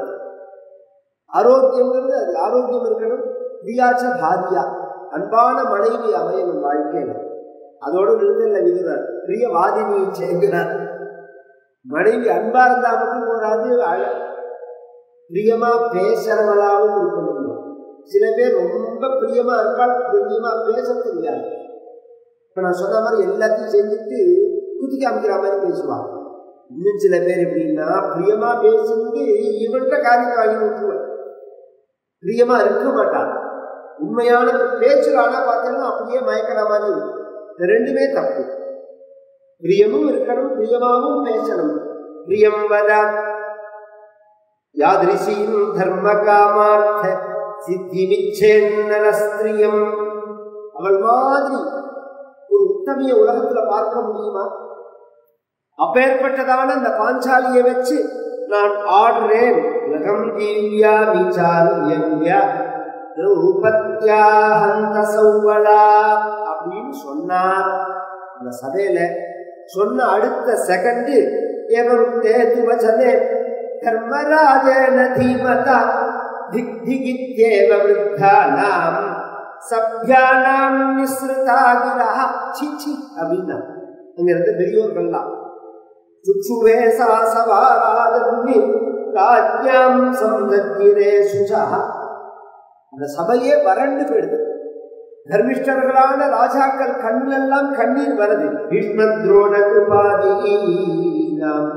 ஆரோக்கியங்கிறது அது ஆரோக்கியம் இருக்கணும். பிரியாச்ச பாரியா அன்பான மனைவி அமையணும் வாழ்க்கையில. அதோடு நிறுத்தல விதுறார் பிரிய வாதினி சேர்க்கிறார். மனைவி அன்பா இருந்தா மட்டும் போராது பிரியமா பேசுறவளாவும் இருக்கணும் சில பேர் ரொம்ப பிரியமா அன்பா பிரியமா பேச தெரியாது இப்ப நான் சொன்ன மாதிரி எல்லாத்தையும் செஞ்சுட்டு குதிக்க அமைக்கிற மாதிரி பேசுவாங்க. இன்னும் சில பேர் எப்படின்னா பிரியமா பேசிட்டு இவன்கிட்ட காரியத்தை வாங்கி விட்டுருவேன் பிரியமா இருக்க மாட்டான் உண்மையான பேச்சு ஆனா பார்த்தீங்கன்னா அப்படியே மயக்கிற மாதிரி இந்த ரெண்டுமே தப்பு. பிரியமும் இருக்கணும் பிரியமாவும் பேசணும். பிரியம் வத யாதிரிசியும் தர்ம காமார்த்த சித்திமிச்சேன்னல ஸ்திரியம். அவள் மாதிரி ஒரு உத்தமிய உலகத்துல பார்க்க முடியுமா? அப்பேற்பட்டதான அந்த பாஞ்சாலியை வச்சு நான் ஆடுறேன். உலகம் தீவ்யா விசாரியன்யா ரூபத்யாஹந்த அப்படின்னு சொன்னார் அந்த சபையில சொன்ன அடுத்த செகண்ட் எவரும் தேது வச்சதே தர்மராஜன தீமதா திக்திகித்யேவ விருத்தானாம் சப்யானாம் சிச்சி அப்படின்னா. அங்கிருந்து பெரியோர்கள்லாம் சுச்சுவே சாசவாராஜன்னி ராஜ்யாம் சந்தத்திரே சுஜா. அந்த சபையே வறண்டு போயிடுது. தர்மிஷ்டர்களான ராஜாக்கள் கண்ணெல்லாம் கண்ணீர் வருது. பீஷ்ம துரோண கிருபாதீனாம்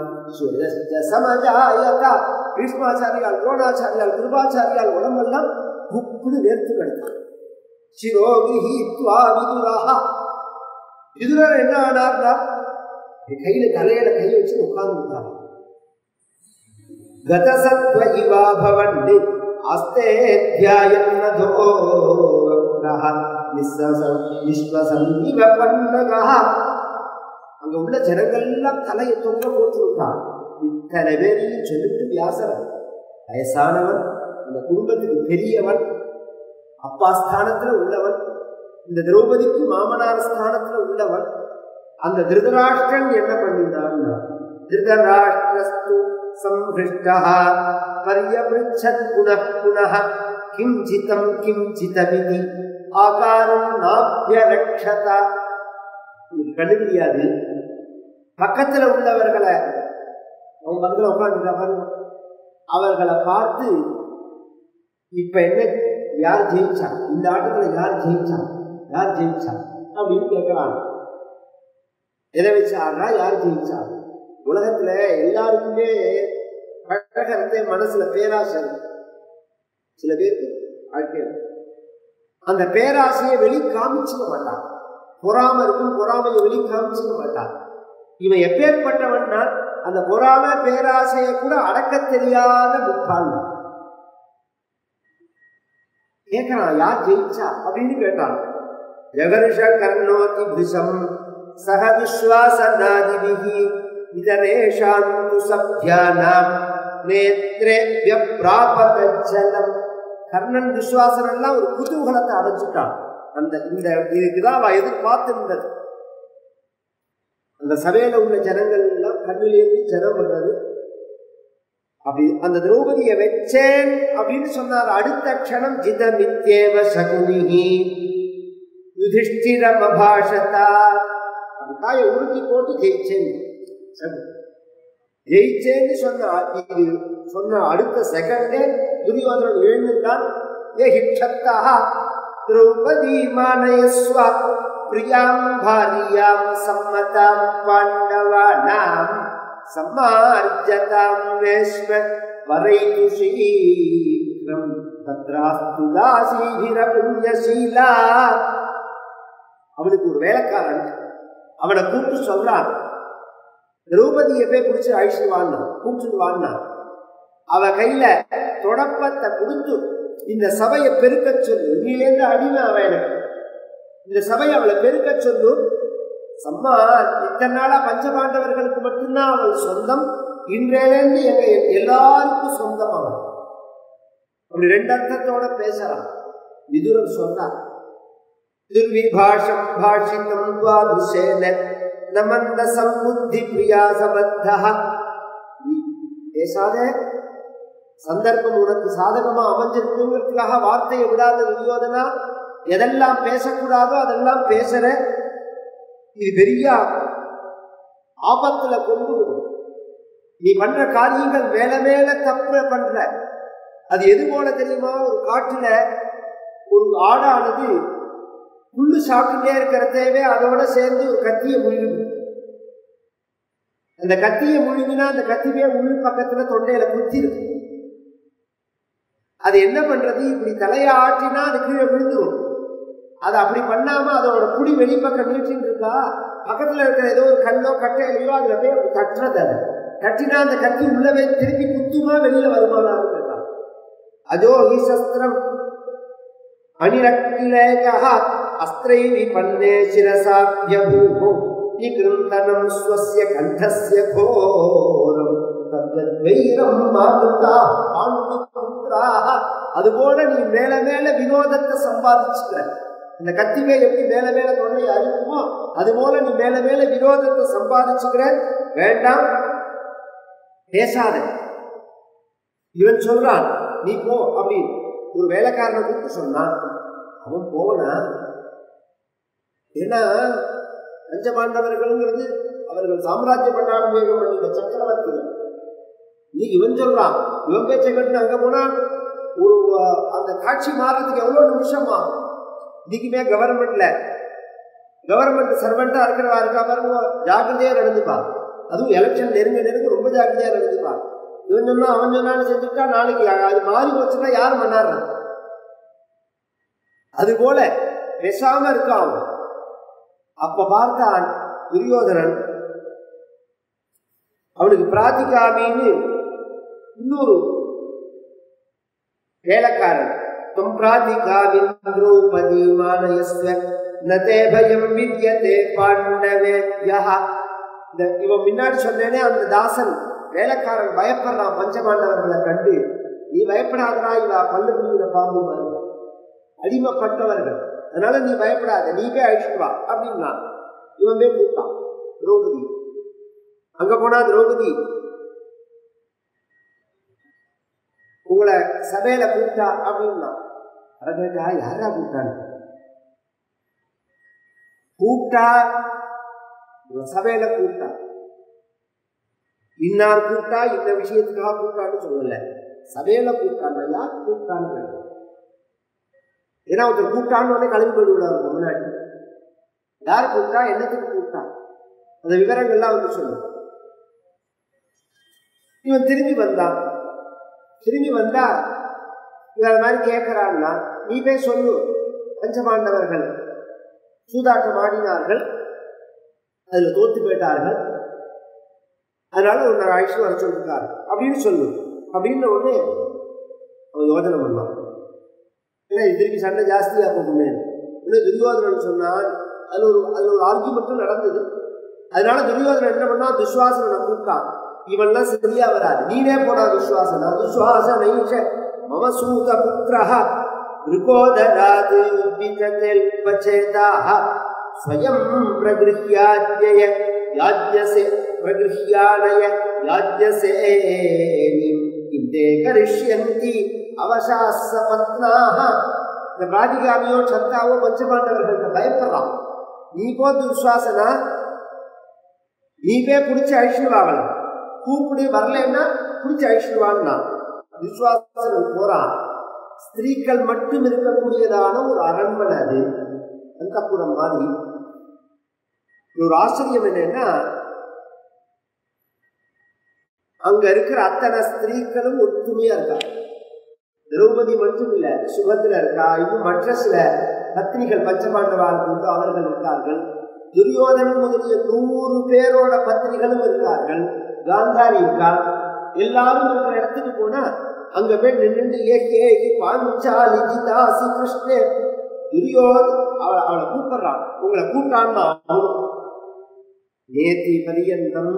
சமஜாயதா பீஷ்மாச்சாரியால் துரோணாச்சாரியால் கிருபாச்சாரியால் உடம்பெல்லாம் குப்புடு வேர்த்து கிடக்கு சிரோகிஹீத்வா விதுரா விதுரர் என்ன ஆனார்னா கையில தலையில கை வச்சு உட்கார்ந்துட்டாங்க கதசத்வ இவா பவண்டி அங்க உள்ள ஜனங்கள்லாம் தலையை தொங்க போட்டுருக்கான். இத்தனை பேரையும் சொல்லிட்டு வியாசர் வயசானவன் அந்த குடும்பத்துக்கு பெரியவன் அப்பா ஸ்தானத்துல உள்ளவன் இந்த திரௌபதிக்கு மாமனார் ஸ்தானத்துல உள்ளவன் அந்த திருதராஷ்டிரன் என்ன பண்ணினான்னா திருதராஷ்டிரஸ்து சம்பிருஷ்டா பரியபிருச்சத் புனः புனः கிஞ்சிதம் கிஞ்சிதமிதி ஆகாரம் நாபியரக்ஷத கண்டு தெரியாது. பக்கத்தில் உள்ளவர்களை அவங்க பக்கத்தில் உட்காந்துருக்காங்க அவர்களை பார்த்து இப்ப என்ன யார் ஜெயிச்சா? இந்த ஆட்டத்தில் யார் ஜெயிச்சா? யார் ஜெயிச்சா? அப்படின்னு கேட்கலாம் எதை வச்சு ஆடுறா யார் ஜெயிச்சா உலகத்துல எல்லாருக்குமே கட்டகரத்தை மனசுல பேராசை. சில பேருக்கு வாழ்க்கையில். அந்த பேராசையை வெளி காமிச்சுக்க மாட்டான் பொறாம இருக்கும் பொறாமையை வெளி காமிச்சுக்க மாட்டான் இவன் எப்பேற்பட்டவன்னா அந்த பொறாம பேராசையை கூட அடக்க தெரியாத முட்டாள். கேட்கிறான் யார் ஜெயிச்சா? அப்படின்னு கேட்டான். ஜெகர்ஷ கர்ணோதி பிஷம் சக விஸ்வாசனாதிபிகி இதரேஷாம் து சப்யானாம் நேத்ரேபிய பிராபதஜலம் கர்ணன் விஸ்வாசன் எல்லாம் ஒரு குதூகலத்தை அடைஞ்சிட்டான். அந்த இந்த இதுக்குதான் அவ எதிர்பார்த்திருந்தது. அந்த சபையில உள்ள ஜனங்கள் எல்லாம் கண்ணிலேருந்து ஜனம் வர்றது அப்படி அந்த திரௌபதியை வச்சேன் அப்படின்னு சொன்னார். அடுத்த க்ஷணம் ஜிதமித்யேவ சகுனிஹி யுதிஷ்டிரம் அபாஷதா அந்த காயை உறுதி போட்டு ஜெயிச்சேன். ஜெயிச்சேன்னு சொன்ன இது சொன்ன அடுத்த செகண்டே துரியோதனன் எழுந்திருந்தான் ஏ ஹிட்சத்தாக திரௌபதி மானயஸ்வ பிரியாம் பாரியாம் சம்மதாம் பாண்டவானாம் சம்மார்ஜதாம் வேஷ்ம வரைது சீக்கிரம் தத்ராஸ்து தாசீகிர புண்ணியசீலா அவனுக்கு ஒரு வேலைக்காரன் அவனை கூப்பிட்டு சொல்றான் திரௌபதியை போய் பிடிச்சி அழிச்சுட்டு வான்னா கூப்பிட்டு வான்னா அவ கையில தொடப்பத்தை கொடுத்து இந்த சபையை பெருக்க சொல்லு. இன்னிலேருந்து அடிமை அவன் எனக்கு. இந்த சபையை அவளை பெருக்க சொல்லு. சம்மா இத்தனை நாளா பஞ்சபாண்டவர்களுக்கு மட்டும்தான் அவள் சொந்தம். இன்றையிலேருந்து எங்க எல்லாருக்கும் சொந்தம் அவன். அப்படி ரெண்டு அர்த்தத்தோட பேசுறான் விதுரன் சொன்னார் துர்விபாஷம் பாஷிதம் துவாதுஷேன நமந்த சம்புத்தி பிரியாசபத்தா நீ பேசாத சந்தர்ப்பம் உனக்கு சாதகமா அமைஞ்சிருக்குங்கிறதுக்காக வார்த்தையை விடாத துரியோதனா எதெல்லாம் பேசக்கூடாதோ அதெல்லாம் பேசுற இது பெரிய ஆபத்துல கொண்டு நீ பண்ற காரியங்கள் மேல மேல தப்பு பண்ற. அது எது போல தெரியுமா? ஒரு காட்டுல ஒரு ஆடானது புல்லு சாப்பிட்டுட்டே இருக்கிறதவே அதோட சேர்ந்து ஒரு கத்தியை முழுகுது. அந்த கத்தியை முழுங்கினா அந்த கத்தியே உள் பக்கத்துல தொண்டையில குத்தி இருக்கு அது என்ன பண்றது? இப்படி தலையை ஆட்டினா அது கீழே விழுந்துடும் அது அப்படி பண்ணாம அதோட குடி வெளிப்பக்கம் நீட்டின்னு இருக்கா? பக்கத்துல இருக்கிற ஏதோ ஒரு கல்லோ கட்டையிலையோ அதுல போய் அப்படி தட்டுறது அது. தட்டினா அந்த கத்தி உள்ளவே திருப்பி குத்துமா வெளியில வருமானான்னு கேட்டான் அஜோ ஈசஸ்திரம். அணிரக்கிலேயாக அணிரக்கிலேகः अस्त्रैः पन्ने शिरसाभ्यभूः निकृन्तनं स्वस्य कण्ठस्य घोरम् தத்வைரம் மாதுதா பாண்டுபுத்திராக அதுபோல நீ மேல மேல வினோதத்தை சம்பாதிச்சுக்கிற இந்த கத்திவே எப்படி மேல மேல தொல்லை அழிக்குமோ அது போல நீ மேல மேல விரோதத்தை சம்பாதிச்சுக்கிற வேண்டாம் பேசாத இவன் சொல்றான் நீ போ அப்படின்னு ஒரு வேலைக்காரனை கூப்பிட்டு சொன்னான் அவன் போனா ஏன்னா பஞ்சபாண்டவர்கள்ங்கிறது அவர்கள் சாம்ராஜ்ய பட்டாபிஷேகம் பண்ணின சக்கரவர்த்திகள் நீ இவன் சொல்றான் இவன் பேச்சை கட்டு அங்க போனா ஒரு அந்த காட்சி மாறுறதுக்கு எவ்வளவு நிமிஷமா? ஆகும் இன்னைக்குமே கவர்மெண்ட்ல கவர்மெண்ட் சர்வெண்டா இருக்கிறவா இருக்கா பாருங்க ஜாக்கிரதையா நடந்துப்பா. அதுவும் எலெக்ஷன் நெருங்க நெருங்க ரொம்ப ஜாக்கிரதையா நடந்துப்பா. இவன் சொன்னா அவன் சொன்னான்னு செஞ்சுட்டா நாளைக்கு அது மாறி போச்சுன்னா யார் மன்னாடுறது அது போல பேசாம இருக்கான் அப்ப பார்த்தான் துரியோதனன் அவனுக்கு பிராத்திகாமின்னு இன்னொரு வேலைக்காரன். துவம் பிராதிகாவின் திரௌபதி மானயஸ்வ நதே பயம் வித்யதே யஹா. இந்த இவன் முன்னாடி சொன்னேனே அந்த தாசன் வேலைக்காரன் பயப்படுறான் பஞ்சபாண்டவர்களை கண்டு. நீ பயப்படாதடா இவ பல்லு பாம்பு மாதிரி. அடிமைப்பட்டவர்கள். அதனால நீ பயப்படாத நீ போய் அழிச்சுட்டு வா அப்படின்னா இவன் போய் கூப்பிட்டான். திரௌபதி. அங்க போனா திரௌபதி உங்களை சபையில கூப்பிட்டா அப்படின்னா அவ கேட்டா யாரா கூப்பிட்டாங்க? கூப்பிட்டா சபையில கூப்பிட்டா. இன்னார் கூப்பிட்டா இந்த விஷயத்துக்காக கூப்பிட்டான்னு சொல்லல. சபையில கூப்பிட்டாங்க யார் கூப்பிட்டான்னு கேட்டா. ஏன்னா ஒருத்தர் கூப்பிட்டான்னு உடனே கிளம்பி போயிடுவாங்க முன்னாடி. யார் கூப்பிட்டா? என்னத்துக்கு கூப்பிட்டா? அந்த விவரங்கள்லாம் வந்து சொல்லுவோம் இவன் திரும்பி வந்தான் திரும்பி வந்தா இவன் அது மாதிரி கேட்கிறான்னா நீ போய் சொல்லு. பஞ்சபாண்டவர்கள் சூதாட்டம் ஆடினார்கள். அதில் தோத்து போயிட்டார்கள். அதனால ஒரு ஆயுஷம் வர சொல்லிருக்காரு. அப்படின்னு சொல்லு. அப்படின்ற ஒன்று அவன் யோஜனை பண்ணான் ஏன்னா இது சண்டை ஜாஸ்தியாக போகுமே. இன்னும் துரியோதனன் சொன்னான் அதுல ஒரு அதுல ஒரு ஆர்குமெண்ட்டும் நடந்தது. அதனால துரியோதனன் என்ன பண்ணா துஸ்வாசனை கூப்பிட்டான் இவன்லாம் சரியா வராது. நீனே போனா துஸ்வாசனா துஸ்வாசனைஷ மம சூத புத்திரஹ. ரிகோதராது உத்திதேல்பச்சேதாஹ ஸ்வயம் பிரகிருஹ்யாத்யய. யாஜ்யசே பிரகிருஹ்யானய. யாஜ்யசேனிம் இந்தே கரிஷ்யந்தி அவசாச பத்னாக இந்த பிராதிகாமியோ சந்தாவோ பஞ்சபாண்டவர்கள் பயப்படுறான் நீ போ துர்சுவாசனா நீ போய் பிடிச்சி அழிச்சுடுவாங்கள கூப்பிடு வரலன்னா பிடிச்சி அழிச்சுடுவான்னா விசுவாசன் போறான் ஸ்திரீக்கள் மட்டும் இருக்கக்கூடியதான ஒரு அரண்மனை அது அந்த மாதிரி ஒரு ஆச்சரியம் என்னன்னா அங்க இருக்கிற அத்தனை ஸ்திரீக்களும் ஒற்றுமையா இருக்காங்க. திரௌபதி மட்டும் இல்ல சுபத்ரா இருக்கா இன்னும் மற்ற சில பத்னிகள் பஞ்சபாண்டவாள் கொண்டு அவர்கள் இருக்கார்கள். துரியோதன் முதலிய நூறு பேரோட பத்னிகளும் இருக்கார்கள். காந்தாரி இருக்கா? எல்லாரும் இருக்கிற இடத்துக்கு போனா அங்க போய் நின்று ஏகே பாஞ்சாலி ஜிதாசி கிருஷ்ணே. துரியோதன் அவளை அவளை கூப்பிடுறான். உங்களை கூப்பிட்டான் நேத்தி பரியந்தம்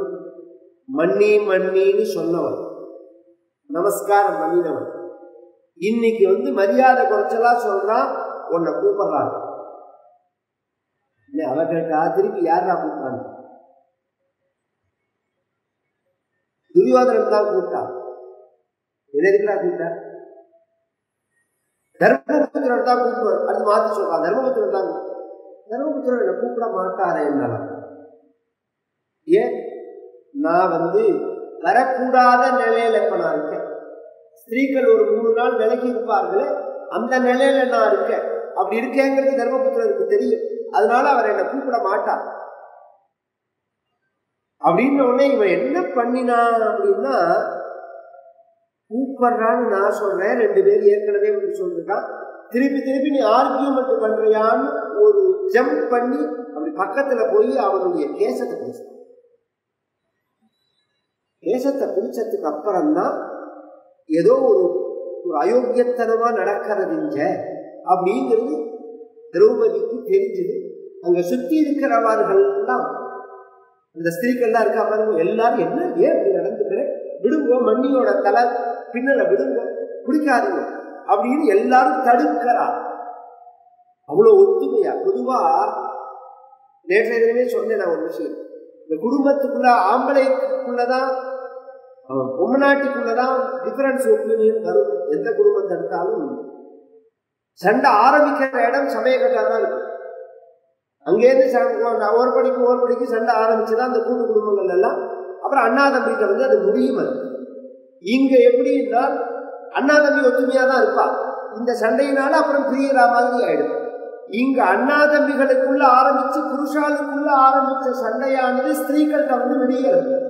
மன்னி மன்னின்னு சொன்னவன் நமஸ்காரம் பண்ணினவன் இன்னைக்கு வந்து மரியாதை குறைச்சலா சொன்னா உன்னை கூப்பிடுறான் இல்லை அவ கேட்டா திருப்பி யாரா கூப்பிட்டான் துரியோதனன் தான் கூப்பிட்டான். எதற்குடா கூப்பிட்டா? தர்மபுத்திரன் தான் கூப்பிடுவார். அது மாத்தி சொல்றான் தர்மபுத்திரன் தான் தர்மபுத்திரன் என்ன கூப்பிட மாட்டாரே என்னால ஏன்? நான் வந்து வரக்கூடாத நிலையில இப்ப நான் இருக்கேன். ஸ்திரீகள் ஒரு மூணு நாள் விலகி இருப்பார்களே அந்த நிலையில நான் இருக்கேன். அப்படி இருக்கேங்கிறது தர்மபுத்திரருக்கு தெரியும் அதனால அவர் என்னை கூப்பிட மாட்டார். அப்படின்ன உடனே இவன் என்ன பண்ணினான் அப்படின்னா கூப்பிடுறான்னு நான் சொல்றேன். ரெண்டு பேர் ஏற்கனவே சொல்லிருக்கான் திருப்பி திருப்பி நீ ஆர்கியூமெண்ட் பண்றியான்னு ஒரு ஜம்ப் பண்ணி அப்படி பக்கத்துல போய் அவனுடைய கேசத்தை பேசுறான் தேசத்தை பிடிச்சதுக்கு அப்புறம்தான் ஏதோ ஒரு ஒரு அயோக்கியத்தனமாக நடக்கிறதுங்க அப்படிங்கிறது திரௌபதிக்கு தெரிஞ்சது. அங்கே சுற்றி இருக்கிறவர்கள்லாம் அந்த ஸ்திரீக்கள்லாம் இருக்கா பாருங்க எல்லாரும் என்ன ஏன் இப்படி நடந்துக்கிறேன் விடுங்க மண்ணியோட தலை பின்னலை விடுங்க பிடிக்காதுங்க அப்படின்னு எல்லாரும் தடுக்கிறா. அவ்வளோ ஒத்துமையா பொதுவா நேற்றைய தினமே சொன்னேன் நான் ஒரு விஷயம். இந்த குடும்பத்துக்குள்ள ஆம்பளைக்குள்ளதான் பொம்மநாட்டிக்குள்ளதான் டிஃபரன்ஸ் ஒப்பீனியன் வரும் எந்த குடும்பத்தை எடுத்தாலும் சண்டை ஆரம்பிக்கிற இடம் சமயக்கட்டா தான் இருக்கும் அங்கேருந்து ஒரு படிக்கு ஒரு படிக்கு சண்டை ஆரம்பிச்சுதான் அந்த கூட்டு குடும்பங்கள் எல்லாம். அப்புறம் அண்ணா தம்பிகிட்ட வந்து அது முடியும் அது. இங்க எப்படின்னா அண்ணா தம்பி ஒத்துமையா தான் இருப்பா. இந்த சண்டையினால அப்புறம் பிரியரா மாதிரி ஆயிடும். இங்க அண்ணா தம்பிகளுக்குள்ள ஆரம்பிச்சு புருஷாளுக்குள்ள ஆரம்பிச்ச சண்டையானது ஸ்திரீகள்கிட்ட வந்து விடியறது.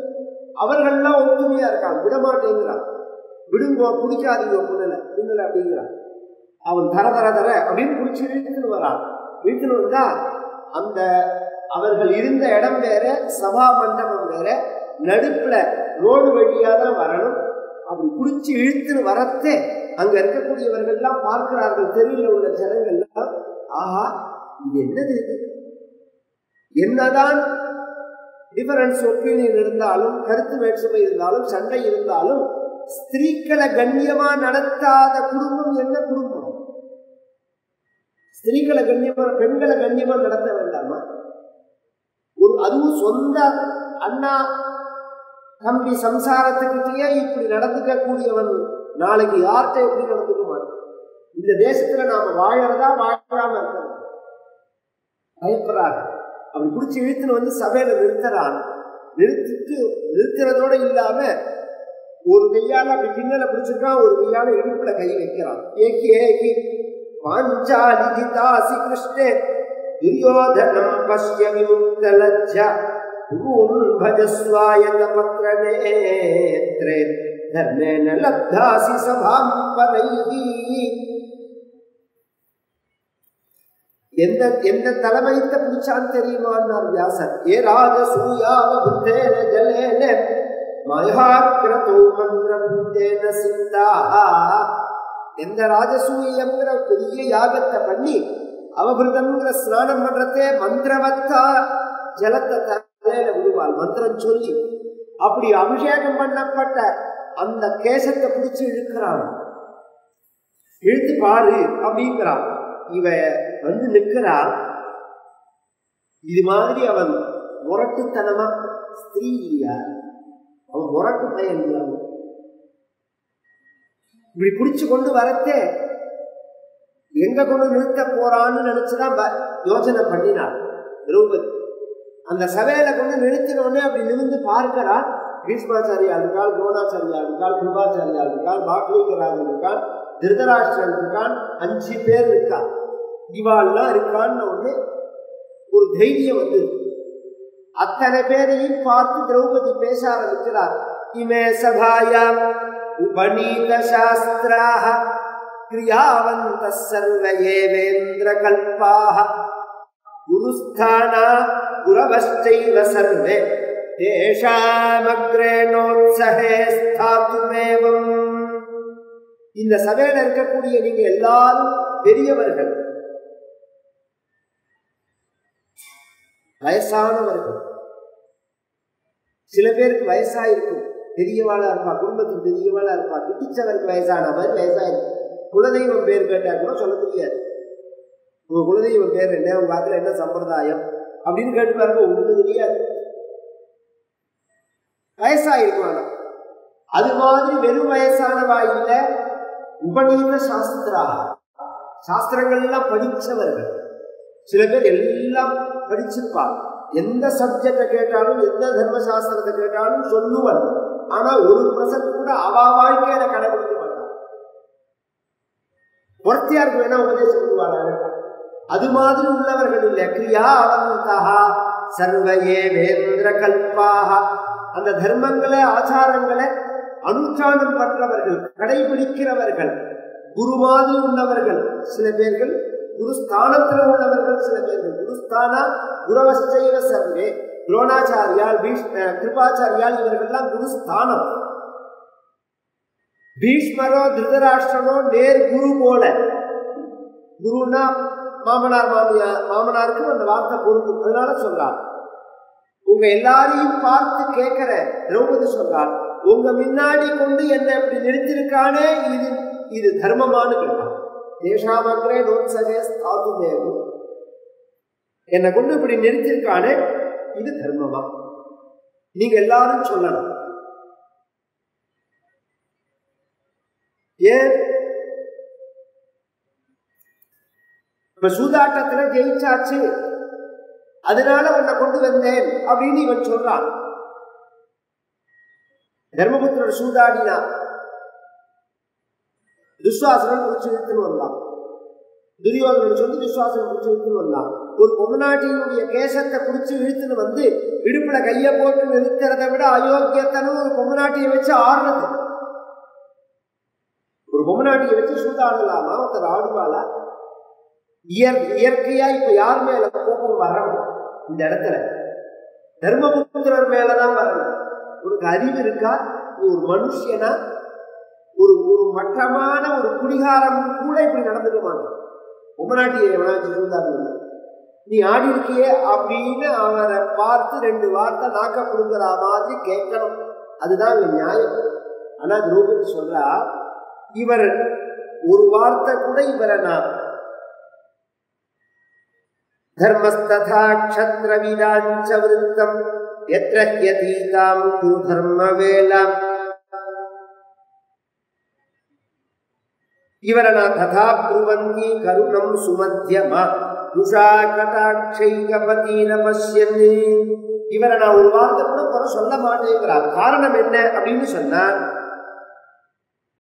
அவர்கள்லாம் ஒத்துமையா இருக்காங்க. விடமாட்டேங்கிறான். விடுங்கோ பிடிக்காதீங்க புண்ணல பின்னல அப்படிங்கிறான். அவன் தர தர தர அப்படின்னு பிடிச்சி இழுத்துன்னு வரான். இழுத்துன்னு வந்தா அந்த அவர்கள் இருந்த இடம் வேற சபா மண்டபம் வேற நடுப்புல ரோடு வழியா தான் வரணும். அப்படி பிடிச்சி இழுத்துன்னு வரத்தே அங்க இருக்கக்கூடியவர்கள்லாம் பார்க்கிறார்கள். தெருவில் உள்ள ஜனங்கள்லாம் ஆஹா இது என்னது என்னதான் டிஃபரன்ஸ் ஒப்பீனியன் இருந்தாலும் கருத்து வேற்றுமை இருந்தாலும் சண்டை இருந்தாலும் ஸ்திரீக்களை கண்ணியமா நடத்தாத குடும்பம் என்ன குடும்பம்? ஸ்திரீகளை கண்ணியமா பெண்களை கண்ணியமா நடத்த வேண்டாமா? ஒரு அதுவும் சொந்த அண்ணா தம்பி சம்சாரத்துக்கிட்டேயே இப்படி நடந்துக்க கூடியவன் நாளைக்கு யார்கிட்ட எப்படி நடந்துக்க மாட்டான் இந்த தேசத்துல நாம வாழறதா வாழாம இருக்கிறோம் பயப்படுறாரு. அவன் பிடிச்சி இழுத்துன்னு வந்து சபையில நிறுத்துறான். நிறுத்திட்டு நிறுத்துறதோட இல்லாம ஒரு கையால அப்படி பின்னல பிடிச்சிருக்கான் ஒரு கையால இடுப்புல கை வைக்கிறான். ஏகி ஏகி. பாஞ்சாலி தாசி கிருஷ்ணே துரியோதனம் பசிய விமுக்த லஜ்ஜா குருன் பஜஸ்வாயத பத்ர நேத்ரே தர்மேன லப்தாசி சபாம் பதைஹி எந்த எந்த தலைமைத்த பிடிச்சான் தெரியுமான்னார் வியாசர் ஏ ராஜசூயாவ புத்தேன ஜலேன மயாக்கிரதோ மந்திர புத்தேன சிந்தாஹா எந்த ராஜசூயங்கிற பெரிய யாகத்தை பண்ணி அவபிருதம்ங்கிற ஸ்நானம் பண்றதே மந்திரவத்தா ஜலத்தை தலையில விடுவாள் மந்திரம் சொல்லி அப்படி அபிஷேகம் பண்ணப்பட்ட அந்த கேசத்தை பிடிச்சு இழுக்கிறான். இழுத்து பாரு அப்படிங்கிறான். இவ வந்து நிற்கிறா இது மாதிரி அவன் முரட்டுத்தனமா ஸ்திரீ இல்லையா? அவன் முரட்டு பையன் இல்லையா இப்படி பிடிச்சு கொண்டு வரத்தே எங்க கொண்டு நிறுத்த போறான்னு நினைச்சுதான் யோசனை பண்ணினார் திரௌபதி அந்த சபையில கொண்டு நிறுத்தினோடனே அப்படி நிமிந்து பார்க்கிறா பீஷ்மாச்சாரியா இருக்காள் துரோணாச்சாரியா இருக்காள் கிருபாச்சாரியா இருக்காள் பாக்லீகராஜ் இருக்கான் திருதராஷ்டிரன் இருக்கான் அஞ்சு பேர் இருக்கான் இவாள்லாம் இருக்கான்னு ஒன்று ஒரு தைரியம் வந்து. அத்தனை பேரையும் பார்த்து திரௌபதி பேச ஆரம்பிக்கிறார். இமே சபாயாம் உபநீத சாஸ்திராக கிரியாவந்த சர்வ ஏவேந்திர கல்பாக குருஸ்தானா குரவஷ்டைவ சர்வே தேஷாமக்ரேணோத்சகே ஸ்தாத்துமேவம். இந்த சபையில இருக்கக்கூடிய நீங்க எல்லாரும் பெரியவர்கள். வயசானவர்கள். சில பேருக்கு வயசாயிருக்கும். பெரியவாளா இருப்பா குடும்பத்துக்கு பெரியவாளா இருப்பா குட்டிச்சவருக்கு வயசான மாதிரி வயசாயிருக்கும் குலதெய்வம் பேர் கேட்டா கூட சொல்ல தெரியாது. உங்க குலதெய்வம் பேர் என்ன? உங்க காலத்துல என்ன சம்பிரதாயம்? அப்படின்னு கேட்டு பாருங்க ஒண்ணு தெரியாது. வயசாயிருக்கும் ஆனா. அது மாதிரி வெறும் வயசானவா இல்ல உபநீத சாஸ்திரா. சாஸ்திரங்கள்லாம் படிச்சவர்கள். சில பேர் எல்லாம் படிச்சிருப்பார் எந்த சப்ஜெக்டை கேட்டாலும் எந்த தர்மசாஸ்திரத்தை கேட்டாலும் சொல்லுவன். ஆனா ஒரு பிரசன் கூட அவா வாழ்க்கையில கடைபிடிக்க மாட்டான். பொறுத்தியாருக்கு வேணா உபதேசம் பண்ணுவாங்க அது மாதிரி உள்ளவர்கள் இல்லை. கிரியாவந்தகா சர்வையே வேந்திர கல்பாக அந்த தர்மங்களை ஆச்சாரங்களை அனுஷ்டானம் பண்றவர்கள் கடைபிடிக்கிறவர்கள் குரு மாதிரி உள்ளவர்கள் சில பேர்கள் குருஸ்தானத்தில் உள்ளவர்கள் சில பேர்கள் குருஸ்தானா குரவஸ்தைவ சர்வே துரோணாச்சாரியால் பீஷ் கிருபாச்சாரியால் இவர்கள்லாம் குருஸ்தானம் பீஷ்மரோ திருதராஷ்டிரனோ நேர் குரு போல. குருன்னா மாமனார் மாமியார் மாமனாருக்கும் அந்த வார்த்தை பொருந்தும். அதனால சொல்றார். உங்க எல்லாரையும் பார்த்து கேட்கிற திரௌபதி சொல்றார் உங்க முன்னாடி கொண்டு என்ன இப்படி நிறுத்திருக்கானே இது இது தர்மமானு கேட்டார் தேஷாமன்றே நோத்சகே ஸ்தாதுமேவு. என்னை கொண்டு இப்படி நிறுத்திருக்கானே இது தர்மமா? நீங்க எல்லாரும் சொல்லணும். ஏன்? இப்ப சூதாட்டத்துல ஜெயிச்சாச்சு. அதனால உன்னை கொண்டு வந்தேன் அப்படின்னு இவன் சொல்றான். தர்மபுத்திரர் சூதாடினா துஷ்வாசனம் பிடிச்சி இழுத்துன்னு வந்தான் துரியோதனன் சொல்லி துஷ்வாசனம் பிடிச்சி இழுத்துன்னு வந்தான் ஒரு பொம்மநாட்டியினுடைய கேசத்தை பிடிச்சி இழுத்துன்னு வந்து இடுப்புல கையை போட்டு நிறுத்துறதை விட அயோக்கியத்தனம் ஒரு பொம்மநாட்டியை வச்சு ஆடுறது. ஒரு பொம்மநாட்டியை வச்சு சூதாடலாமா ஒருத்தர் ஆடுவாளா? இயற் இயற்கையா இப்ப யார் மேல கோபம் வரணும்? இந்த இடத்துல. தர்மபுத்திரர் மேலதான் வரணும். உனக்கு அறிவு இருக்கா? நீ ஒரு மனுஷனா? ஒரு ஒரு மட்டமான ஒரு குடிகாரம் கூட இப்படி நடந்துக்க மாட்டான் உம நாட்டியை எவனாச்சும் இருந்தாருன்னா நீ ஆடி இருக்கியே அப்படின்னு அவரை பார்த்து ரெண்டு வார்த்தை நாக்க கொடுக்குற மாதிரி கேட்கணும். அதுதான் இங்க நியாயம். ஆனா துரோகன் சொல்றா இவர் ஒரு வார்த்தை கூட இவரை நான் தர்மஸ்ததா க்ஷத்ரவிதாஞ்ச விருத்தம். எத்திரஹ்யதீதாம் குரு தர்ம வேலாம் ಇವರನ ತಥಾ ಬ್ರುವಂತಿ ಕರುಣಂ ಸುಮಧ್ಯಮ ನುಷಾ கட்டாட்சைகபதீன பசியன்னு இவரை நான் ஒரு வார்த்தை கூட குறை சொல்ல மாட்டேங்கிறார் காரணம் என்ன அப்படின்னு சொன்னா